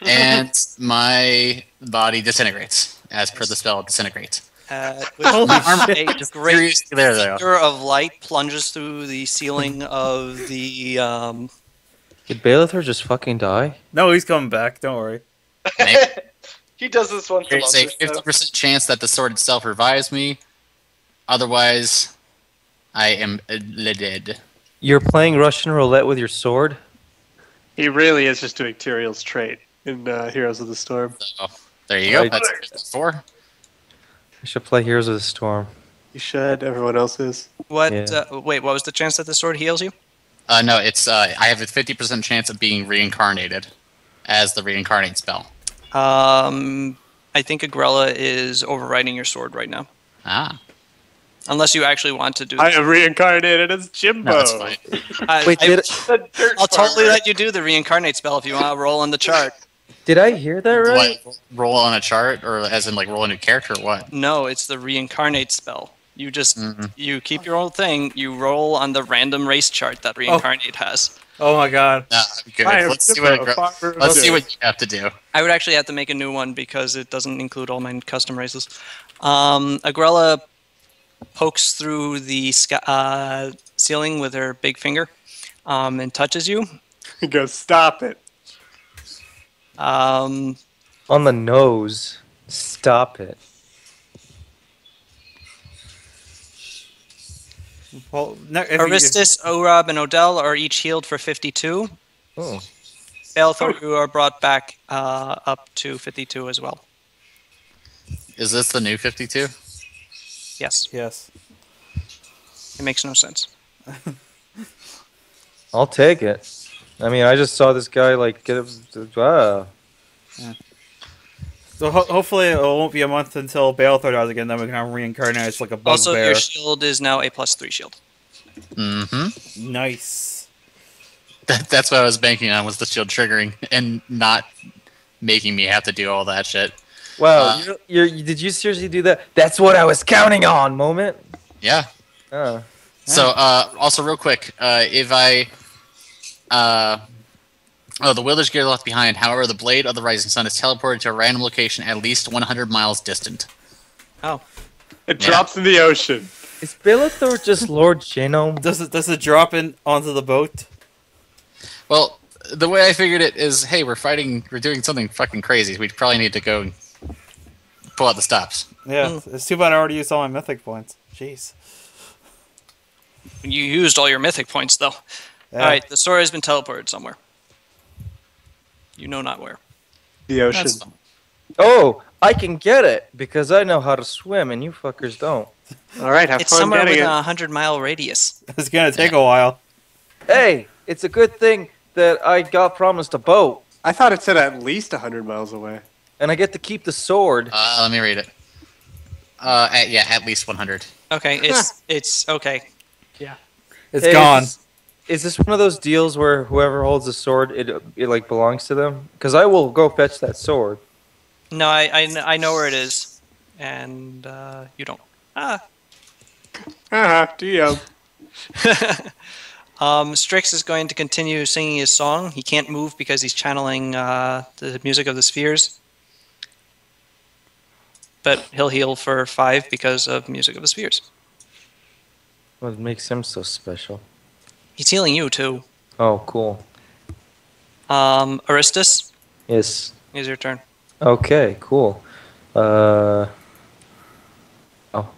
and my body disintegrates as per the spell disintegrate. Uh, Holy with a great Seriously, there of light plunges through the ceiling of the. Um, Did Balethor just fucking die? No, he's coming back. Don't worry. He does this once a There's month. a fifty percent chance that the sword itself revives me. Otherwise, I am uh, dead. You're playing Russian roulette with your sword? He really is just doing Tyrael's trait in uh, Heroes of the Storm. So there you go. Right. That's four. I should play Heroes of the Storm. You should. Everyone else is. what? Yeah. Uh, wait, what was the chance that the sword heals you? Uh, no, it's uh, I have a fifty percent chance of being reincarnated as the reincarnate spell. Um, I think Agrella is overriding your sword right now. Ah, Unless you actually want to do. I am reincarnated as Jimbo. no, that's fine. I, Wait, I- did The dirt I'll totally farmer. let you do the reincarnate spell if you want to roll on the chart. Did I hear that right? What, roll on a chart, or as in like roll a new character, or what? No, it's the reincarnate spell. You just Mhm. you keep your own thing. You roll on the random race chart that reincarnate has. Oh my god. Nah, good. Let's see what gro- Let's see what you have to do. I would actually have to make a new one because it doesn't include all my custom races. Um, Agrella pokes through the sky, uh, ceiling with her big finger um, and touches you. He goes, stop it. Um, On the nose. Stop it. Well, ne- if you- Aristus, Orab, and Odell are each healed for 52. Oh. Balethor, you are brought back uh, up to 52 as well. Is this the new 52? Yes, yes. it makes no sense. I'll take it. I mean, I just saw this guy like get. Ah. So ho- hopefully it won't be a month until Balethor dies again. Then we can have reincarnate as like a bugbear. Also, bugbear. your shield is now a plus three shield. Mm-hmm. Nice. That, that's what I was banking on was the shield triggering and not making me have to do all that shit. Wow, Uh, you're, you're, did you seriously do that? That's what I was counting on. Moment. Yeah. Uh, So, uh, also real quick, uh, if I, uh, oh, the wielders gear left behind. However, the blade of the rising sun is teleported to a random location at least 100 miles distant. Oh, It Yeah. drops in the ocean. is Balethor just Lord Genome? Does it does it drop in onto the boat? Well, the way I figured it is, hey, we're fighting, we're doing something fucking crazy. We probably need to go and pull out the stops. Yeah. Mm. It's too bad I already used all my mythic points. Jeez. you used all your mythic points though. Yeah. All right, the story has been teleported somewhere. You know not where. The ocean. Oh, I can get it because I know how to swim and you fuckers don't. All right, have It's fun somewhere getting within it. a hundred mile radius. It's gonna take a while. Hey, it's a good thing that I got promised a boat I thought it said at least 100 miles away. And I get to keep the sword. Uh, let me read it. Uh, at, yeah, at least 100. Okay, it's it's okay. Yeah, it's Hey, gone. Is, is this one of those deals where whoever holds the sword, it, it like belongs to them? Because I will go fetch that sword. No, I, I, I know where it is, and uh, you don't. Ah. Haha, DM. um, Strix is going to continue singing his song. He can't move because he's channeling uh, the music of the spheres. But he'll heal for five because of music of the spheres. What makes him so special? He's healing you too. Oh, cool. Um, Aristus, Yes. is your turn. Okay, cool. Uh. Oh.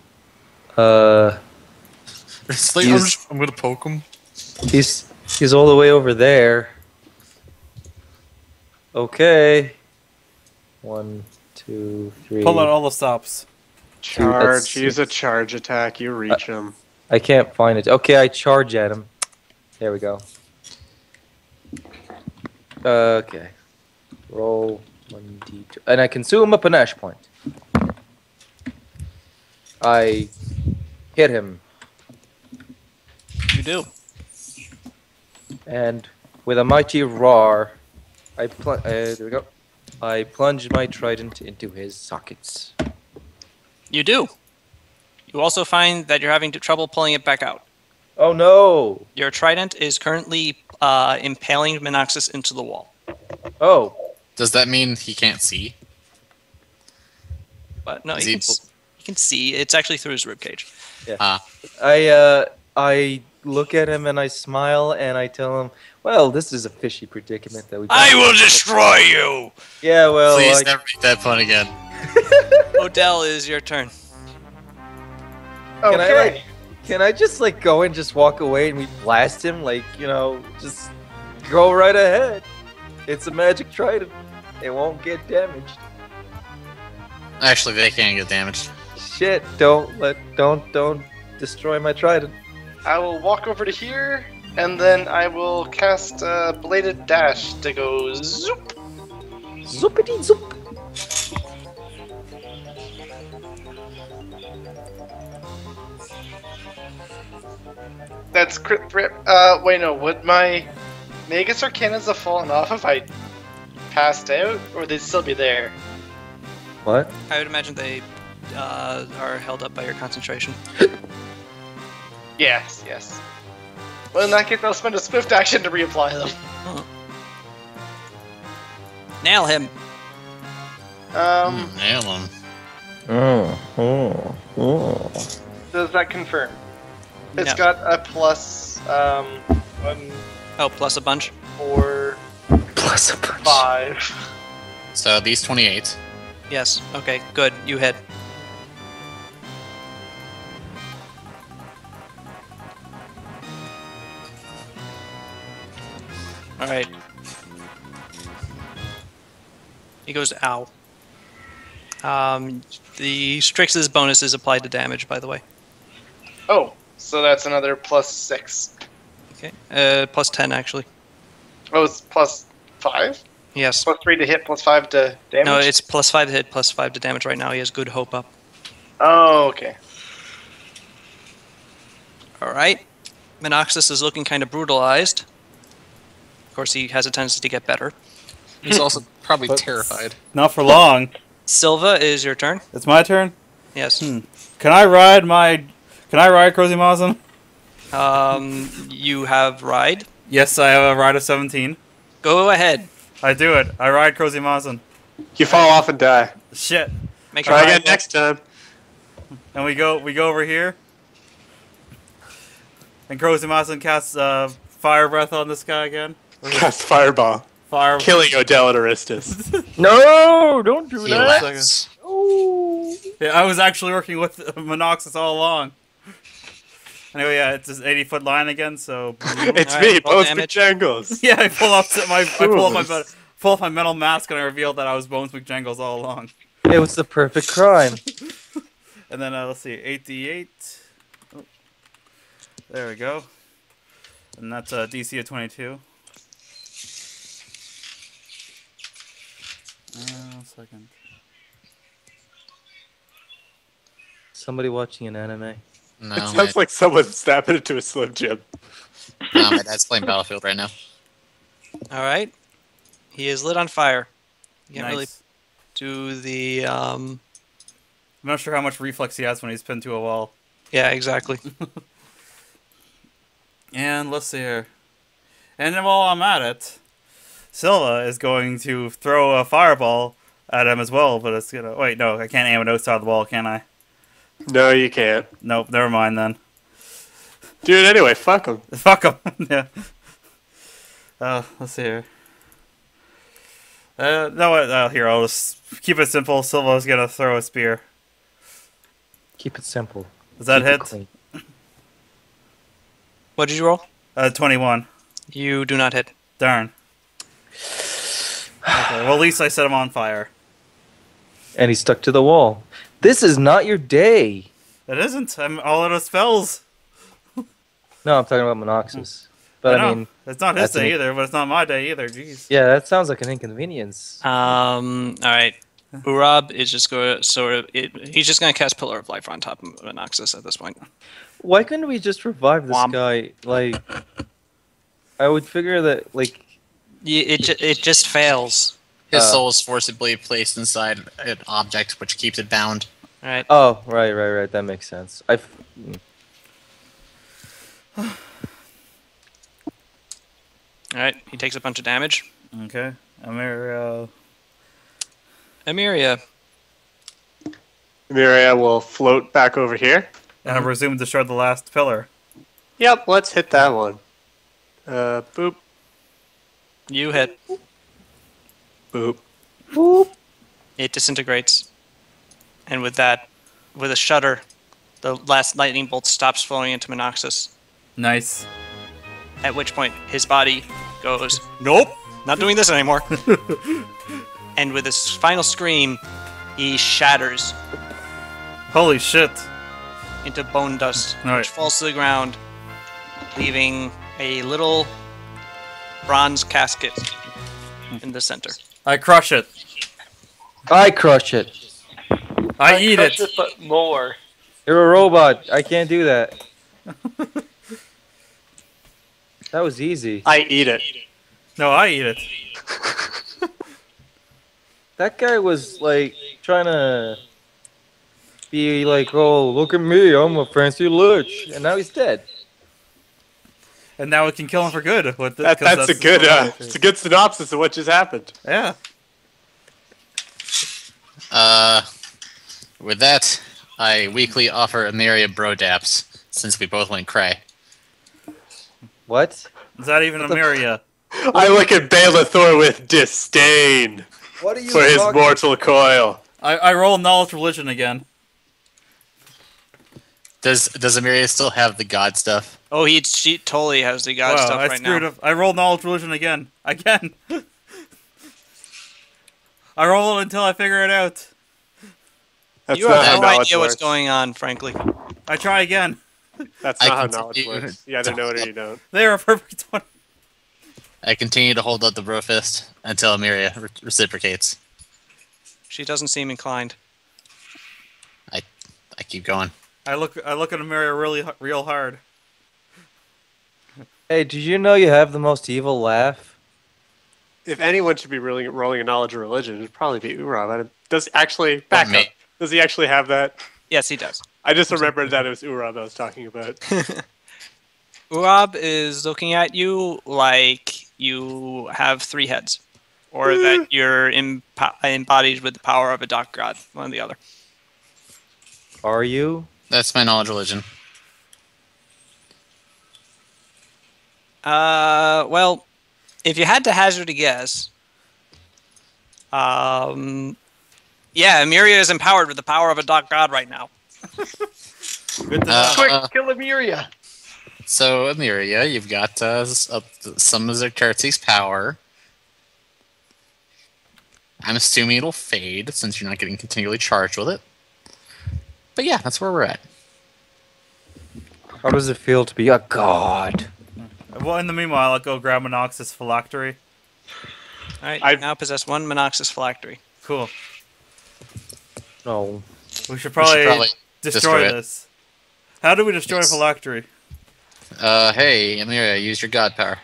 Uh. It's like, I'm I'm, just- I'm gonna poke him. He's he's all the way over there. Okay. One, two, three. Pull out all the stops. Charge. that's Use a charge attack. You reach him. I can't find it. Okay, I charge at him. There we go. Okay. Roll one d two, and I consume a panache point. I hit him, You do. and with a mighty roar, I pl- uh, there we go. I plunge my trident into his sockets. You do. You also find that you're having trouble pulling it back out. Oh no! Your trident is currently uh, impaling Monoxus into the wall. Oh, Does that mean he can't see? But no, he he can, s- he can see. It's actually through his ribcage. Yeah. I uh, I look at him and I smile and I tell him, "Well, this is a fishy predicament that we." I will destroy you! Yeah, well, Please I- never make that pun again. Odell is your turn. Can I like? Can I just like go and just walk away and we blast him? Like you know, just go right ahead. It's a magic trident. It won't get damaged. Actually, they can't get damaged. Shit! Don't let don't don't destroy my trident. I will walk over to here, and then I will cast uh, Bladed Dash to go zoop. Zoopity zoop. That's crit rip. Uh, wait, no. Would my Magus Arcanas have fallen off if I passed out, or would they still be there? What? I would imagine they uh, are held up by your concentration. Yes, yes. Well, in that case, I'll spend a swift action to reapply them. Nail him. Um, Hmm, nail him. Oh, oh, oh. does that confirm? It's No. got a plus um, one, Oh, plus a bunch. four, Plus a bunch. five. So these 28. Yes. Okay. Good. You hit. All right. He goes ow. Um, the Strix's bonus is applied to damage, by the way. Oh, so that's another plus six. Okay. Uh, plus ten actually. Oh, it's plus five? Yes. Plus three to hit, plus five to damage? No, it's plus five to hit, plus five to damage right now. He has good hope up. Oh, okay. All right. Monoxus is looking kind of brutalized. Of course, he has a tendency to get better. He's also probably But- terrified. Not for long. Silva is your turn. It's my turn. Yes. Hmm. Can I ride my? Can I ride Cozy Mazin? Um, you have ride. Yes, I have a ride of 17. Go ahead. I do it. I ride Cozy Mazin. You fall off and die. Shit. Make Try again next time. And we go we go over here. And Cozy Mazin casts uh, fire breath on this guy again. Cast fireball, Fire. killing Odell and Aristus. No, don't do He that. laughs. Yeah, I was actually working with Monoxus all along. Anyway, yeah, it's this 80 foot line again, so. it's Alright, me, Bones damage. McJangles. yeah, I pull up my I pull up my Fools. pull up my metal mask and I reveal that I was Bones McJangles all along. It was the perfect crime. And then uh, let's see, 8d8. Oh, there we go. And that's a DC of 22. Uh, one second. Somebody watching an anime. No, It my, sounds like someone snapping into a Slim Jim. no, my dad's playing Battlefield right now. All right. He is lit on fire. You can't nice. really do the. Um, I'm not sure how much reflex he has when he's pinned to a wall. yeah, exactly. And let's see here. And while I'm at it, Silva is going to throw a fireball at him as well, but it's gonna. Wait, no, I can't aim it outside the wall, can I? No, you can't. Nope, never mind then. Dude, anyway, fuck him. Fuck him. yeah. Uh, let's see here. Uh, no, uh, here, I'll just keep it simple. Silva's gonna throw a spear. Keep it simple. Does that Keep hit? What did you roll? Uh, 21. You do not hit. Darn. Okay, well, at least I set him on fire. And he stuck to the wall. This is not your day. It isn't. I'm all out of spells. No, I'm talking about Monoxus. But I, know. mean, it's not his day an- either, but it's not my day either. Jeez. yeah, that sounds like an inconvenience. Um. All right. Urab is just going to sort of. It, he's just going to cast Pillar of Life on top of Monoxus at this point. Why couldn't we just revive this Womp. guy? Like, I would figure that, like, Yeah, it ju- it just fails. His Uh, soul is forcibly placed inside an object which keeps it bound. Right. oh, right, right, right. That makes sense. I. f- All right. He takes a bunch of damage. Okay. Amir, uh, Emiria. Miria will float back over here. and I presume to shred the last pillar. Yep, let's hit that one. Uh, boop, You hit. boop. Boop. It disintegrates. And with that, with a shudder, the last lightning bolt stops flowing into Monoxus. Nice. At which point, his body goes, Nope, not doing this anymore. and with his final scream, he shatters Holy shit. into bone dust, All right. which falls to the ground, leaving a little bronze casket in the center. I crush it. I crush it. I, eat it. but more. You're a robot. I can't do that. that was easy. I eat it. No, I eat it. that guy was like trying to be like, oh, look at me, I'm a fancy lich, and now he's dead. And now we can kill him for good. With the, That, 'cause that's, a good, uh, it's a good synopsis of what just happened. Yeah. Uh, with that, I weekly offer Emiria Brodaps since we both went cray. What? Is that even a What the- Miria? I look at Thor with disdain What are you for his mortal coil. I, I roll knowledge religion again. Does Does Emiria still have the god stuff? Oh, he she totally has the god wow, stuff I right screwed now. up. I roll knowledge religion again. Again. I roll it until I figure it out. That's you have no knowledge idea what's going on, frankly. I try again. That's I not how knowledge works. You either know it or you don't. They are a perfect one. I continue to hold up the bro fist until Emiria re- reciprocates. She doesn't seem inclined. I I keep going. I look I look at Emiria really real hard. Hey, do you know you have the most evil laugh? If anyone should be rolling, rolling a knowledge of religion, it'd probably be Urab. Does actually back up? Does he actually have that? Yes, he does. I just remembered that it was Urab I was talking about. Urab is looking at you like you have three heads, or eh. that you're impo- embodied with the power of a dark god, one or the other. Are you? That's my knowledge religion. Uh, well, if you had to hazard a guess, um, yeah, Emiria is empowered with the power of a dark god right now. Good to. Uh, Quick, uh, kill Emiria! so Emiria, you've got uh, up some of Xerxes' power. I'm assuming it'll fade since you're not getting continually charged with it. But yeah, that's where we're at. How does it feel to be a god? Well, in the meanwhile, I'll go grab Monoxus phylactery. All right, I- now possess one Monoxus phylactery. Cool. No. We should We probably, should probably destroy, destroy this. How do we destroy Yes. phylactery? Uh, hey, Emiria, use your god power.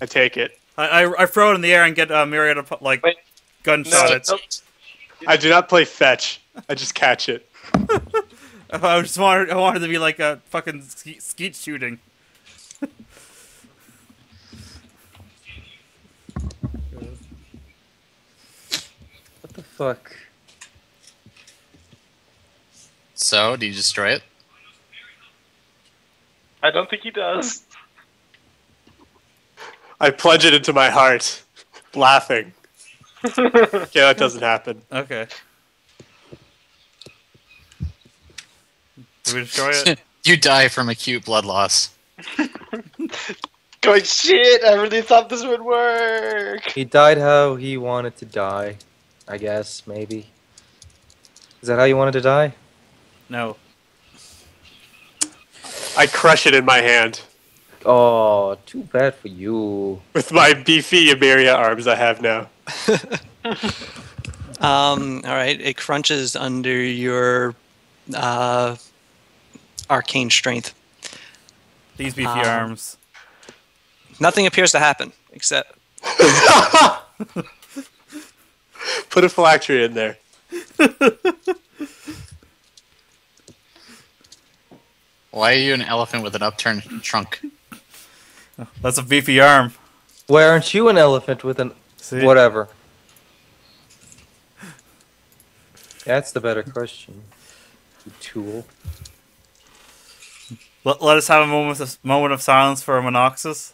I take it. I, I, I throw it in the air and get uh, Miria to put, like Wait. gunshot No, it. no. I do not play fetch. I just catch it. I just wanted I wanted to be like a fucking skeet, skeet shooting. What the fuck? So, do you destroy it? I don't think he does. I plunge it into my heart, laughing. Okay, that doesn't happen. Okay. Do we destroy it? you die from acute blood loss. Going shit! I really thought this would work. He died how he wanted to die. I guess, maybe. Is that how you wanted to die? No. I crush it in my hand Oh, too bad for you. with my beefy Emiria arms I have now. Um, all right, it crunches under your uh, arcane strength. These beefy Um, arms. Nothing appears to happen except Put a phylactery in there. Why are you an elephant with an upturned trunk? That's a beefy arm. Why aren't you an elephant with an See? whatever? That's the better question. You tool. Let, let us have a moment of moment of silence for Monoxus.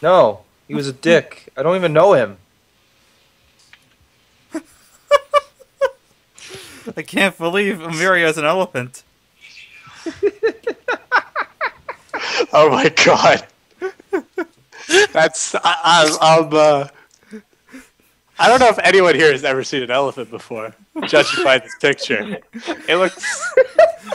No, he was a dick. I don't even know him. I can't believe Emiria is an elephant. Oh my god. That's I, I, I'm. Uh, I don't know if anyone here has ever seen an elephant before, judging by this picture. It looks.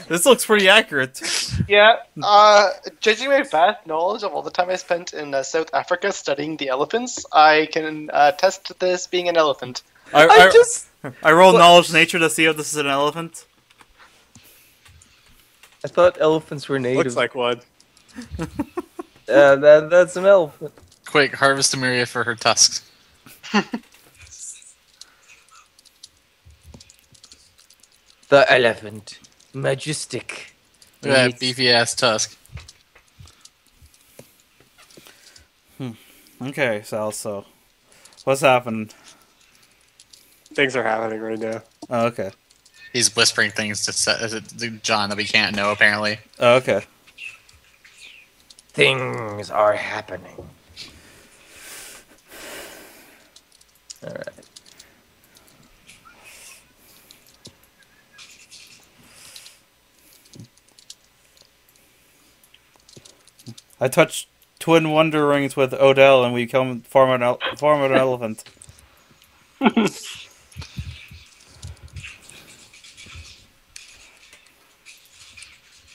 This looks pretty accurate. Yeah, uh, judging my vast knowledge of all the time I spent in uh, South Africa studying the elephants, I can uh, test this being an elephant. I, I I, just. I rolled knowledge nature to see if this is an elephant. I thought elephants were native. Looks like one. Uh, that, that's an elephant. Quick, harvest Amelia for her tusks. The elephant. Majestic. Look at that beefy ass tusk. Hmm. Okay, Sal. So, what's happened? Things are happening right now. Oh, okay. He's whispering things to, Se- to John that we can't know, apparently. Oh, okay. Things are happening. Alright. I touched twin wonder rings with Odell, and we come form an el- form an elephant.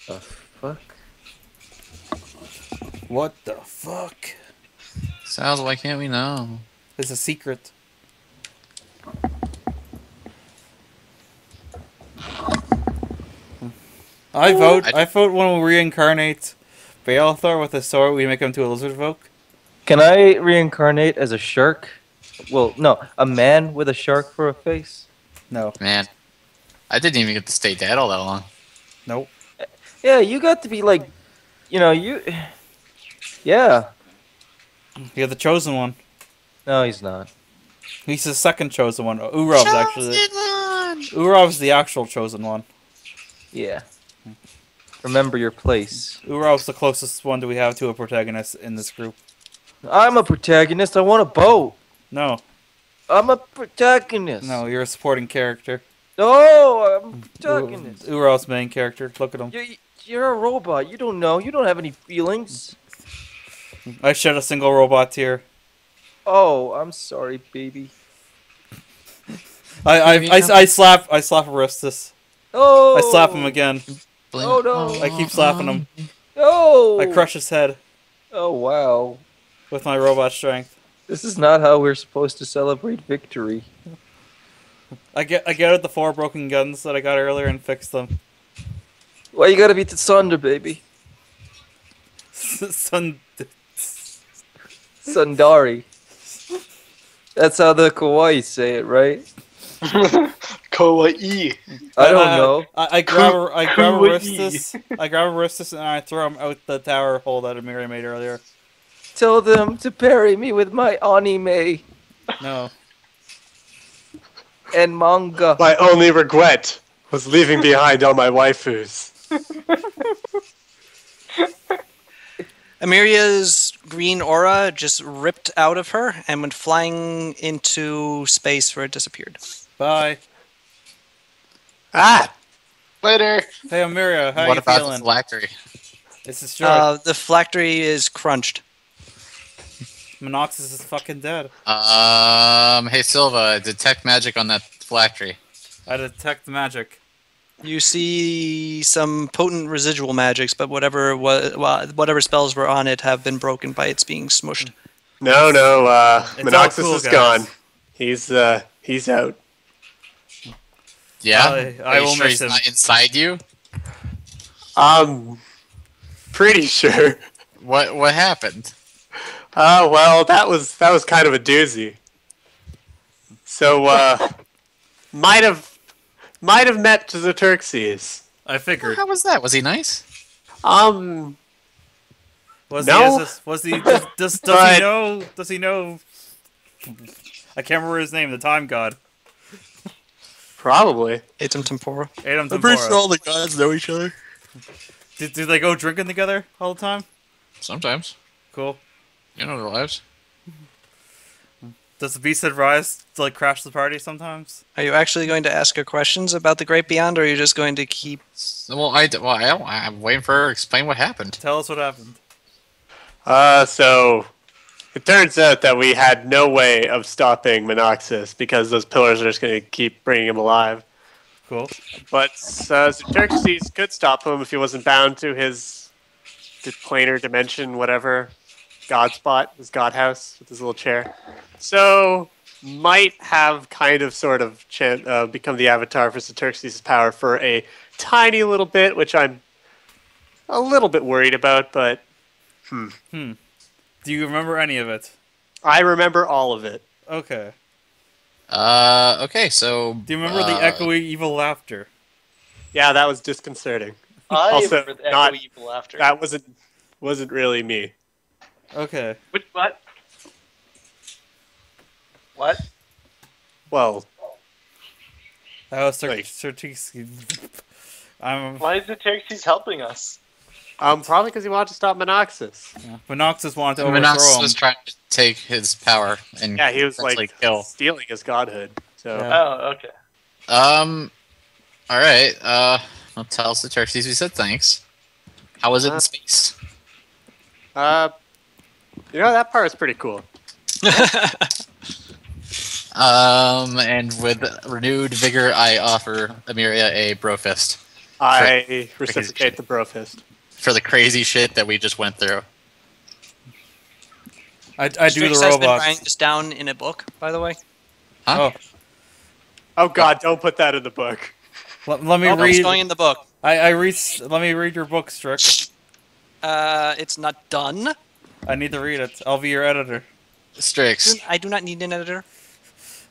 The fuck? What the fuck? Sal's, why can't we know? It's a secret. I vote. I- I vote when we reincarnate Balethor with a sword, we make him to a lizard folk. Can I reincarnate as a shark? Well, no, a man with a shark for a face? No, Man, I didn't even get to stay dead all that long. nope. Yeah, you got to be like, you know, you. Yeah. You're the chosen one. No, he's not. He's the second chosen one. Urov's actually. Urov's the actual chosen one. Yeah. Remember your place. Urov's the closest one that we have to a protagonist in this group. I'm a protagonist. I want a boat. No, I'm a protagonist. no, you're a supporting character. No, I'm a protagonist. Urov's main character. Look at him. You're, you're a robot. You don't know. You don't have any feelings. I shed a single robot tear. Oh, I'm sorry, baby. I I, I, I slap I slap Aristus. Oh. I slap him again. Oh, no. Oh. I keep slapping him. Oh. I crush his head Oh wow. with my robot strength. This is not how we're supposed to celebrate victory. I get I get out the four broken guns that I got earlier and fix them. Why you gotta be Tsunda, baby? Son, Sundari. That's how the kawaii say it, right? Kawaii. I don't uh, know. I, I grab a, I grab Kawaii. Aristus. I grab Aristus and I throw him out the tower hole that Amiri made earlier. Tell them to bury me with my anime No. and manga. My only regret was leaving behind all my waifus. Emiria's green aura just ripped out of her and went flying into space where it disappeared. Bye. Ah! Later. Hey Emiria, how what you about feeling? the phylactery? It's destroyed. Uh, the phylactery is crunched. Monoxus is fucking dead. Um, hey Silva, detect magic on that phylactery. I detect magic. You see some potent residual magics, but whatever wa- wa- whatever spells were on it have been broken by its being smushed. No, no, uh, It's cool, is guys. gone. He's, uh, he's out. Yeah, I- I Are will sure miss he's him. not inside you? Um, pretty sure. What what happened? Oh, well, that was, that was kind of a doozy. So, uh, might have, might have met to the Xerxes. I figured. How was that? Was he nice? Um, Was No. he? Is was he? Does, does, does But- he know? Does he know? I can't remember his name. The time god. Probably. Atum tempora. Adam Tempora. I'm pretty sure all the gods know each other. Did, did they go drinking together all the time? Sometimes. Cool. You know their lives. Does the beast that rise like crash the party sometimes? Are you actually going to ask her questions about the Great Beyond, or are you just going to keep? Well, I well, I don't, I'm waiting for her to explain what happened. Tell us what happened. Uh, so it turns out that we had no way of stopping Monoxus because those pillars are just going to keep bringing him alive. Cool. But uh, Xerxes could stop him if he wasn't bound to his planar dimension, whatever, god spot, his god house with his little chair. So might have kind of sort of chan- uh, become the avatar for Xerxes' power for a tiny little bit, which I'm a little bit worried about, but Do you remember any of it? I remember all of it. Okay. Uh, okay, so. Do you remember the uh, echoey evil laughter? Yeah, that was disconcerting. I Also, remember the not- echoey evil laughter. That wasn't wasn't really me. Okay. Which, what? What? Well, That was Sir Like- Sertixi. I'm. Why is the Xerxes helping us? Um, probably because he wanted to stop Monoxus. Monoxus wanted to overthrow Minoxus him. was trying to take his power and Yeah, he was like kill. stealing his godhood. So Yeah. Oh, okay. Um, all right. Uh, well, tell us the Xerxes we said thanks. How was it Uh, in space? Uh, you know that part is pretty cool. Um, and with renewed vigor, I offer Emiria a bro fist I reciprocate the bro fist. For the crazy shit that we just went through. I, I do the Strix has been writing this down in a book, by the way. Huh? Oh, Oh God, don't put that in the book. let, let me Oh, it's read. going in the book. I, I read. Let me read your book, Strix. Uh, it's not done. I need to read it. I'll be your editor. Strix. I do not need an editor.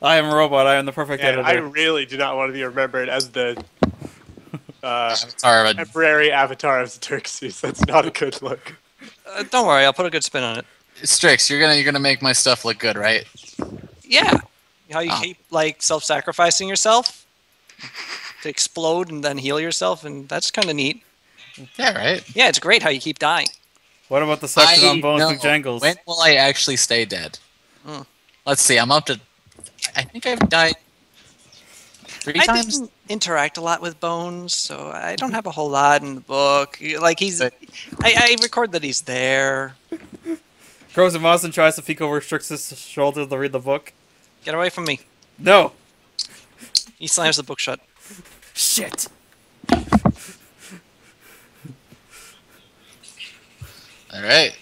I am a robot. I am the perfect And I really do not want to be remembered as the uh, Sorry, but temporary avatar of the Xerxes. That's not a good look. Uh, don't worry, I'll put a good spin on it. Strix, you're gonna you're gonna make my stuff look good, right? Yeah. How you Oh. keep like self-sacrificing yourself to explode and then heal yourself, and that's kind of neat. Yeah, right. Yeah, it's great how you keep dying. What about the section I on Bones know. McJangles? When will I actually stay dead? Hmm. Let's see. I'm up to. I think I've died three I times. didn't interact a lot with Bones, so I don't have a whole lot in the book. Like he's, I, But- I record that he's there. Crows and Mawson tries to peek over Strix's shoulder to read the book. Get away from me. No. He slams the book shut. Shit. All right.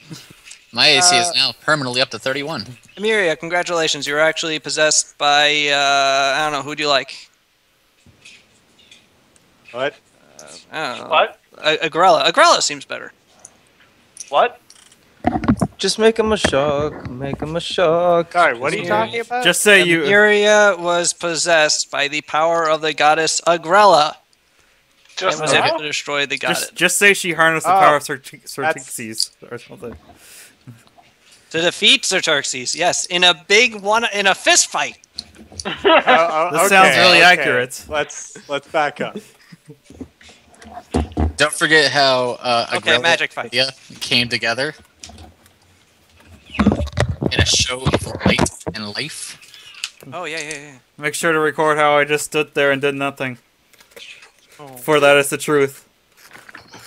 My AC Uh, is now permanently up to 31. Emiria, congratulations. You're actually possessed by, uh, I don't know, who do you like? What? I don't know. What? A- Agrella. Agrella seems better. What? Just make him a shark. Make him a shark. Sorry, what are you talking about? Just say you. Emiria was possessed by the power of the goddess Agrella Just and was able to destroy the goddess. Just, just say she harnessed the Oh, power of Serti- that's- Sertixes or something. To defeat Xerxes, yes, in a big one, in a fist fight. Oh, oh, This sounds really okay. accurate. Let's let's back up. Don't forget how uh, Okay, Agrella magic fight. and came together in a show of light and life. Oh yeah, yeah, yeah. Make sure to record how I just stood there and did nothing. Oh. For that is the truth.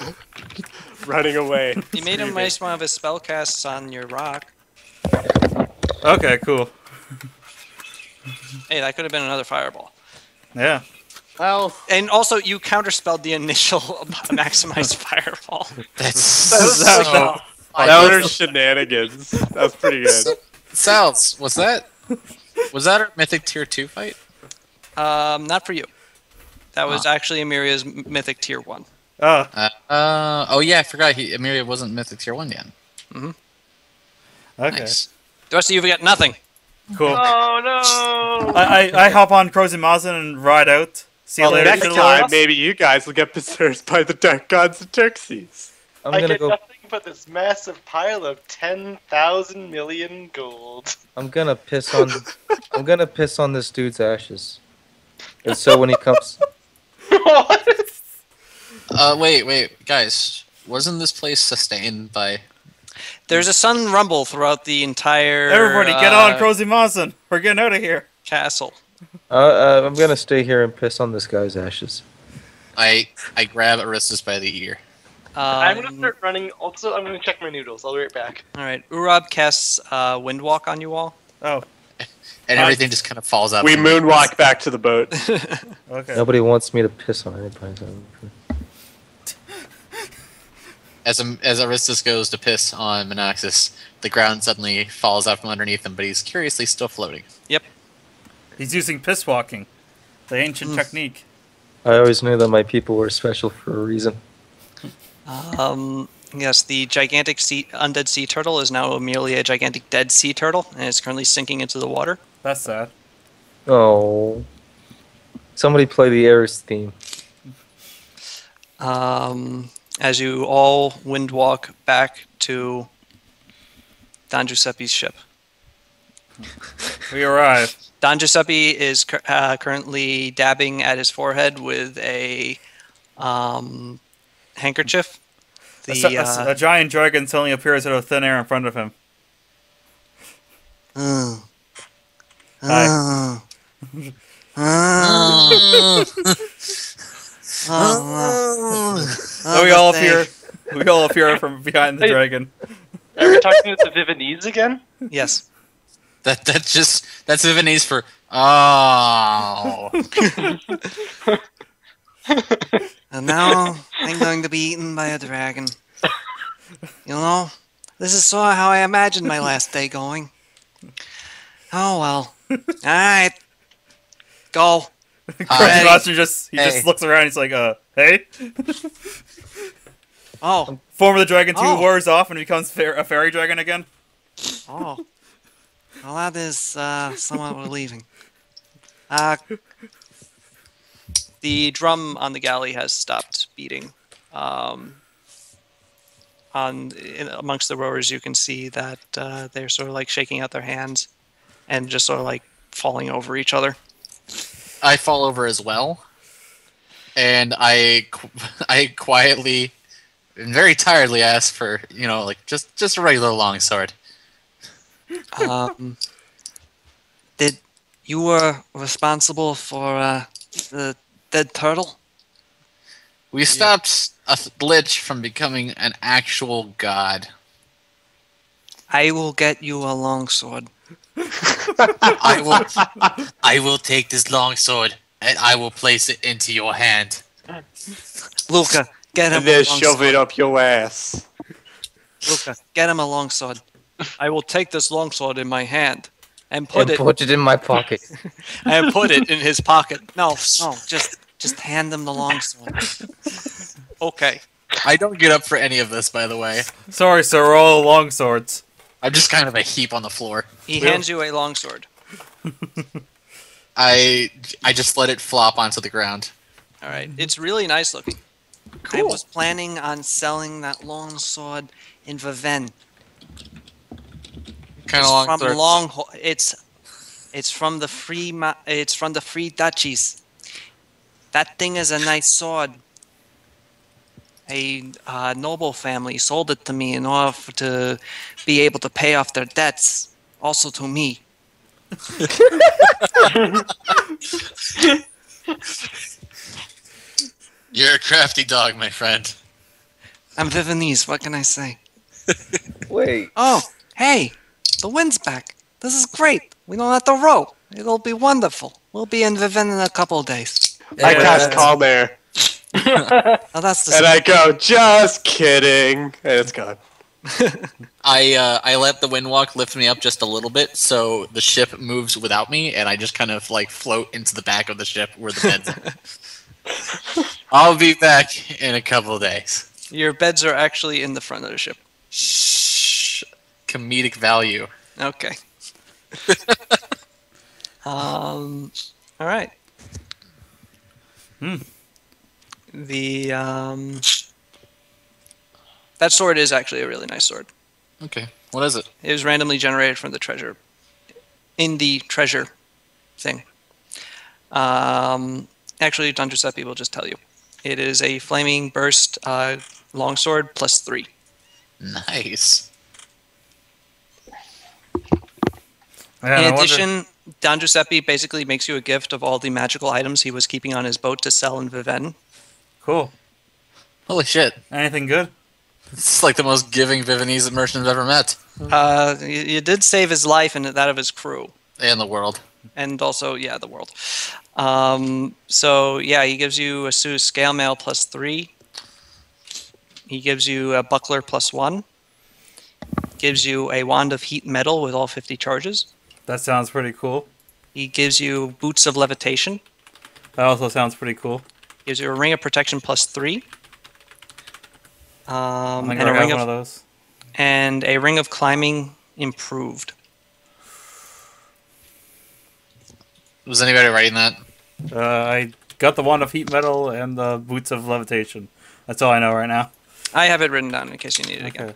Running away. You made him waste one of his spell casts on your rock. Okay, cool. Hey, that could have been another fireball. Yeah. Well, And also, you counterspelled the initial maximized fireball. That's that was That- so, that was- shenanigans. That was pretty good. Sal's. Was that? Was that our mythic tier two fight? Um, not for you. That was actually Emiria's mythic tier one. Oh, Uh, uh, oh yeah, I forgot. He Emiria wasn't mythic tier one yet. okay. Nice. The rest of you have got nothing. Cool. Oh no! I, I, I hop on Crows and Mazin and ride out. See you Well, later. next time, maybe you guys will get possessed by the dark gods of Xerxes. I'm I gonna get go. nothing but this massive pile of ten thousand million gold. I'm gonna piss on. I'm gonna piss on this dude's ashes. And so when he comes, what? Uh, wait, wait, guys. Wasn't this place sustained by? There's a sun rumble throughout the entire. Everybody, get on uh, Crows and Mazin. We're getting out of here. castle. Uh, uh, I'm gonna stay here and piss on this guy's ashes. I I grab Aristus by the ear. I'm Um, gonna start running. Also, I'm gonna check my noodles. I'll be right back. all right, Urab casts uh, Windwalk on you all. Oh, And Uh, everything just kind of falls out. We from moonwalk back to the boat. okay. Nobody wants me to piss on anybody. As um, as Aristus goes to piss on Monoxus, the ground suddenly falls out from underneath him, but he's curiously still floating. He's using piss walking, the ancient technique. I always knew that my people were special for a reason. Um, Yes, the gigantic sea, undead sea turtle is now merely a gigantic dead sea turtle and is currently sinking into the water. That's sad. Oh. Somebody play the Ares theme. Um, as you all windwalk back to Don Giuseppe's ship. We arrive. Don Giuseppe is uh, currently dabbing at his forehead with a um, handkerchief. A, The, se- a s- uh, a giant dragon suddenly appears out of thin air in front of him. uh, Hi. Oh, we all appear. We all appear from behind the dragon. Are we talking to the Vivanese again? Yes. That that's just that's Vivanese for oh. And now I'm going to be eaten by a dragon. You know, this is sort of how I imagined my last day going. Oh well. Alright. Go. Crouching monster just he Hey. just looks around. He's like, uh, hey. Oh. Form of the dragon two Oh. wears off and becomes fa- a fairy dragon again. Oh. Well, that is uh, somewhat relieving. Uh, the drum on the galley has stopped beating. Um, on in, amongst the rowers, you can see that uh, they're sort of like shaking out their hands and just sort of like falling over each other. I fall over as well, and I I quietly and very tiredly ask for you know like just just a regular longsword. Um, did you were responsible for uh, the dead turtle? We stopped a glitch from becoming an actual god. I will get you a longsword. I will I will take this longsword and I will place it into your hand. Luca, get him And then a shove longsword. it up your ass. Luca, get him a longsword. I will take this longsword in my hand and put and it put it in my pocket. and put it in his pocket. No, no, just just hand him the longsword. Okay. I don't get up for any of this, by the way. Sorry, sir. We're all long swords. I'm just kind of a heap on the floor. He Well- hands you a longsword. I I just let it flop onto the ground. All right. It's really nice looking. Cool. I was planning on selling that longsword in Viven. Kind It's of long. from sword. long. It's it's from the free. Ma- it's from the free duchies. That thing is a nice sword. A uh, noble family sold it to me in order f- to be able to pay off their debts. Also to me. You're a crafty dog, my friend. I'm Vivanese. What can I say? Wait. Oh, hey, the wind's back. This is great. We don't have to row. It'll be wonderful. We'll be in Viven in a couple of days. I Yeah. cast Calm Air. Oh, that's the And I go, just kidding. And it's gone. I uh, I let the windwalk lift me up just a little bit, so the ship moves without me, and I just kind of like float into the back of the ship where the bed's. at. I'll be back in a couple of days. Your beds are actually in the front of the ship. Shh. Comedic value. Okay. um. All right. Hmm. The um. That sword is actually a really nice sword. Okay. What is it? It was randomly generated from the treasure. In the treasure thing. Um. Actually, Don Giuseppe will just tell you. It is a flaming burst uh, longsword plus three. Nice. Man, I In wonder- addition, Don Giuseppe basically makes you a gift of all the magical items he was keeping on his boat to sell in Viven. cool. Holy shit. Anything good? It's like the most giving Vivanese merchant I've ever met Uh, you, you did save his life and that of his crew, And the world. and also yeah, the world. Um, so yeah, he gives you a suit scale mail plus three. He gives you a buckler plus one. Gives you a wand of heat metal with all 50 charges. That sounds pretty cool. He gives you boots of levitation. That also sounds pretty cool. Gives you a ring of protection plus three. I Um, and I a have ring one of of those. and a ring of climbing improved. Was anybody writing that? Uh, I got the wand of heat metal and the boots of levitation. That's all I know right now. I have it written down in case you need it again. Okay.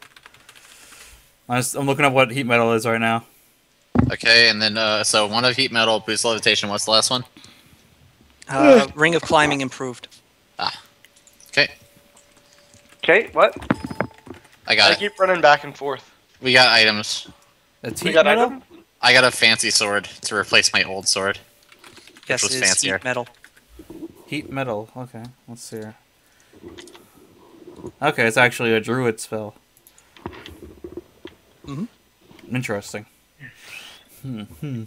I was, I'm looking up what heat metal is right now. Okay, and then uh, so one of heat metal, boost levitation. What's the last one? Uh, ring of climbing improved. Ah. Okay, Okay, what? I got I it. keep running back and forth. We got items. It's We got metal. item? I got a fancy sword to replace my old sword. Yes, was it is fancier. heat metal. Heat metal. Okay, let's see here. Okay, it's actually a druid spell. Mhm. Interesting. Hmm. hmm.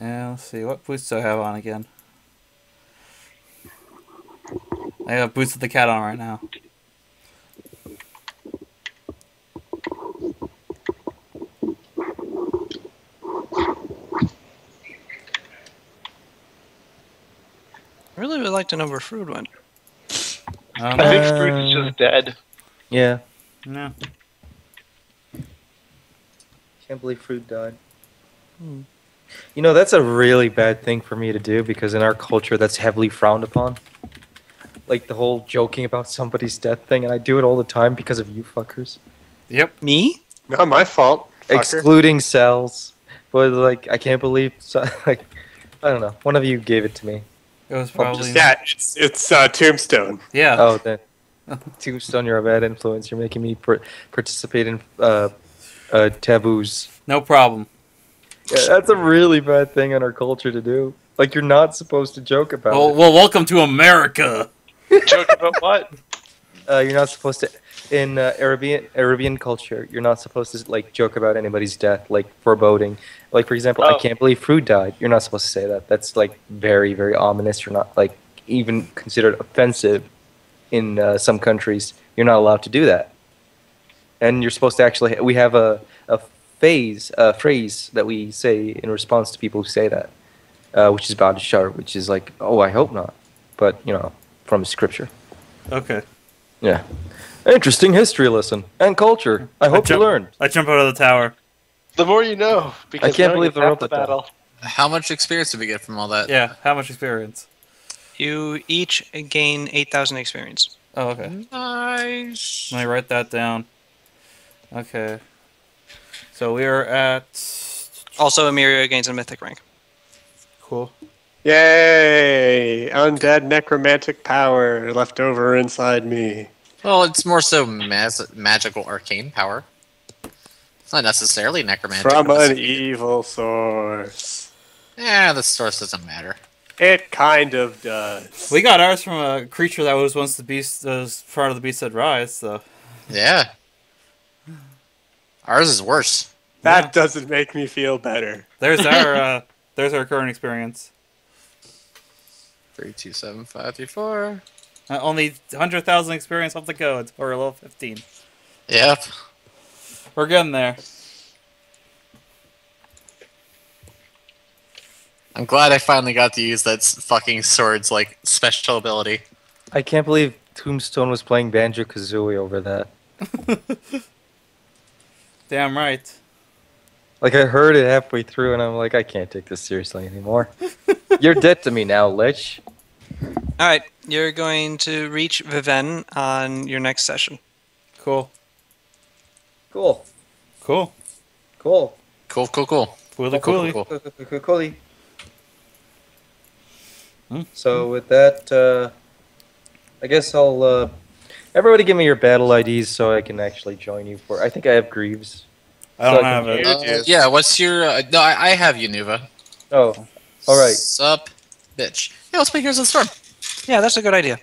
Yeah, let's see. What boots do I have on again? I have boots with the cat on right now. I really would like to know where Frood went. Um, I think Fruit is just dead. Yeah. yeah. Can't believe fruit died. Hmm. You know, that's a really bad thing for me to do because in our culture, that's heavily frowned upon. Like the whole joking about somebody's death thing, and I do it all the time because of you fuckers. Yep. Me? Not my fault. Fucker. Excluding cells. But, like, I can't believe. So, like, I don't know. One of you gave it to me. It was probably. just- Yeah, it's it's uh, Tombstone. Yeah. Oh, then. Tombstone, you're a bad influence. You're making me par- participate in uh, uh, taboos. No problem. Yeah, that's a really bad thing in our culture to do. Like, you're not supposed to joke about Well, it. well, welcome to America. Joke about what? Uh, you're not supposed to in uh, Arabian Arabian culture. You're not supposed to like joke about anybody's death, like foreboding. Like for example, I Oh. can't believe Fruit died. You're not supposed to say that. That's like very very ominous. You're not like even considered offensive in uh, some countries. You're not allowed to do that. And you're supposed to actually. We have a a phase a phrase that we say in response to people who say that, uh, which is Bad Shar, which is like, oh, I hope not, but you know, from scripture. Okay. Yeah. Interesting history lesson and culture. I hope you jump- learned. I jump out of the tower. The more you know. Because I can't believe the half rope the at that. battle. How much experience did we get from all that? Yeah. How much experience? You each gain 8,000 experience. Oh, okay. Nice. Let me write that down. Okay. So we are at. Also, Emiria gains a mythic rank. Cool. Yay! Undead necromantic power left over inside me. Well, it's more so mas- magical arcane power. It's not necessarily necromantic. From but an evil source. Yeah, the source doesn't matter. It kind of does. We got ours from a creature that was once the beast, that was part of the beast that rise. So Yeah. Ours is worse. That Yeah. doesn't make me feel better. there's our uh, there's our current experience. Three, two, seven, five, three, four. Uh, only hundred thousand experience off the code, or level fifteen. Yep. We're getting there. I'm glad I finally got to use that fucking sword's like special ability. I can't believe Tombstone was playing Banjo Kazooie over that. Damn right. Like I heard it halfway through, and I'm like, I can't take this seriously anymore. You're dead to me now, Lich. All right, you're going to reach Viven on your next session. Cool. Cool. Cool. Cool. Cool, cool, cool. Coolly Cool, coolly. cool, cool. Cool, cool, cool, cool. Hmm. So with that, uh, I guess I'll. Uh, everybody, give me your battle IDs so I can actually join you for. I think I have Greaves. I don't So have can- it. Uh, yeah, what's your. Uh, no, I, I have you, Nuva. Oh, all right. Sup, bitch. Yeah, let's play Heroes of the Storm. Yeah, that's a good idea.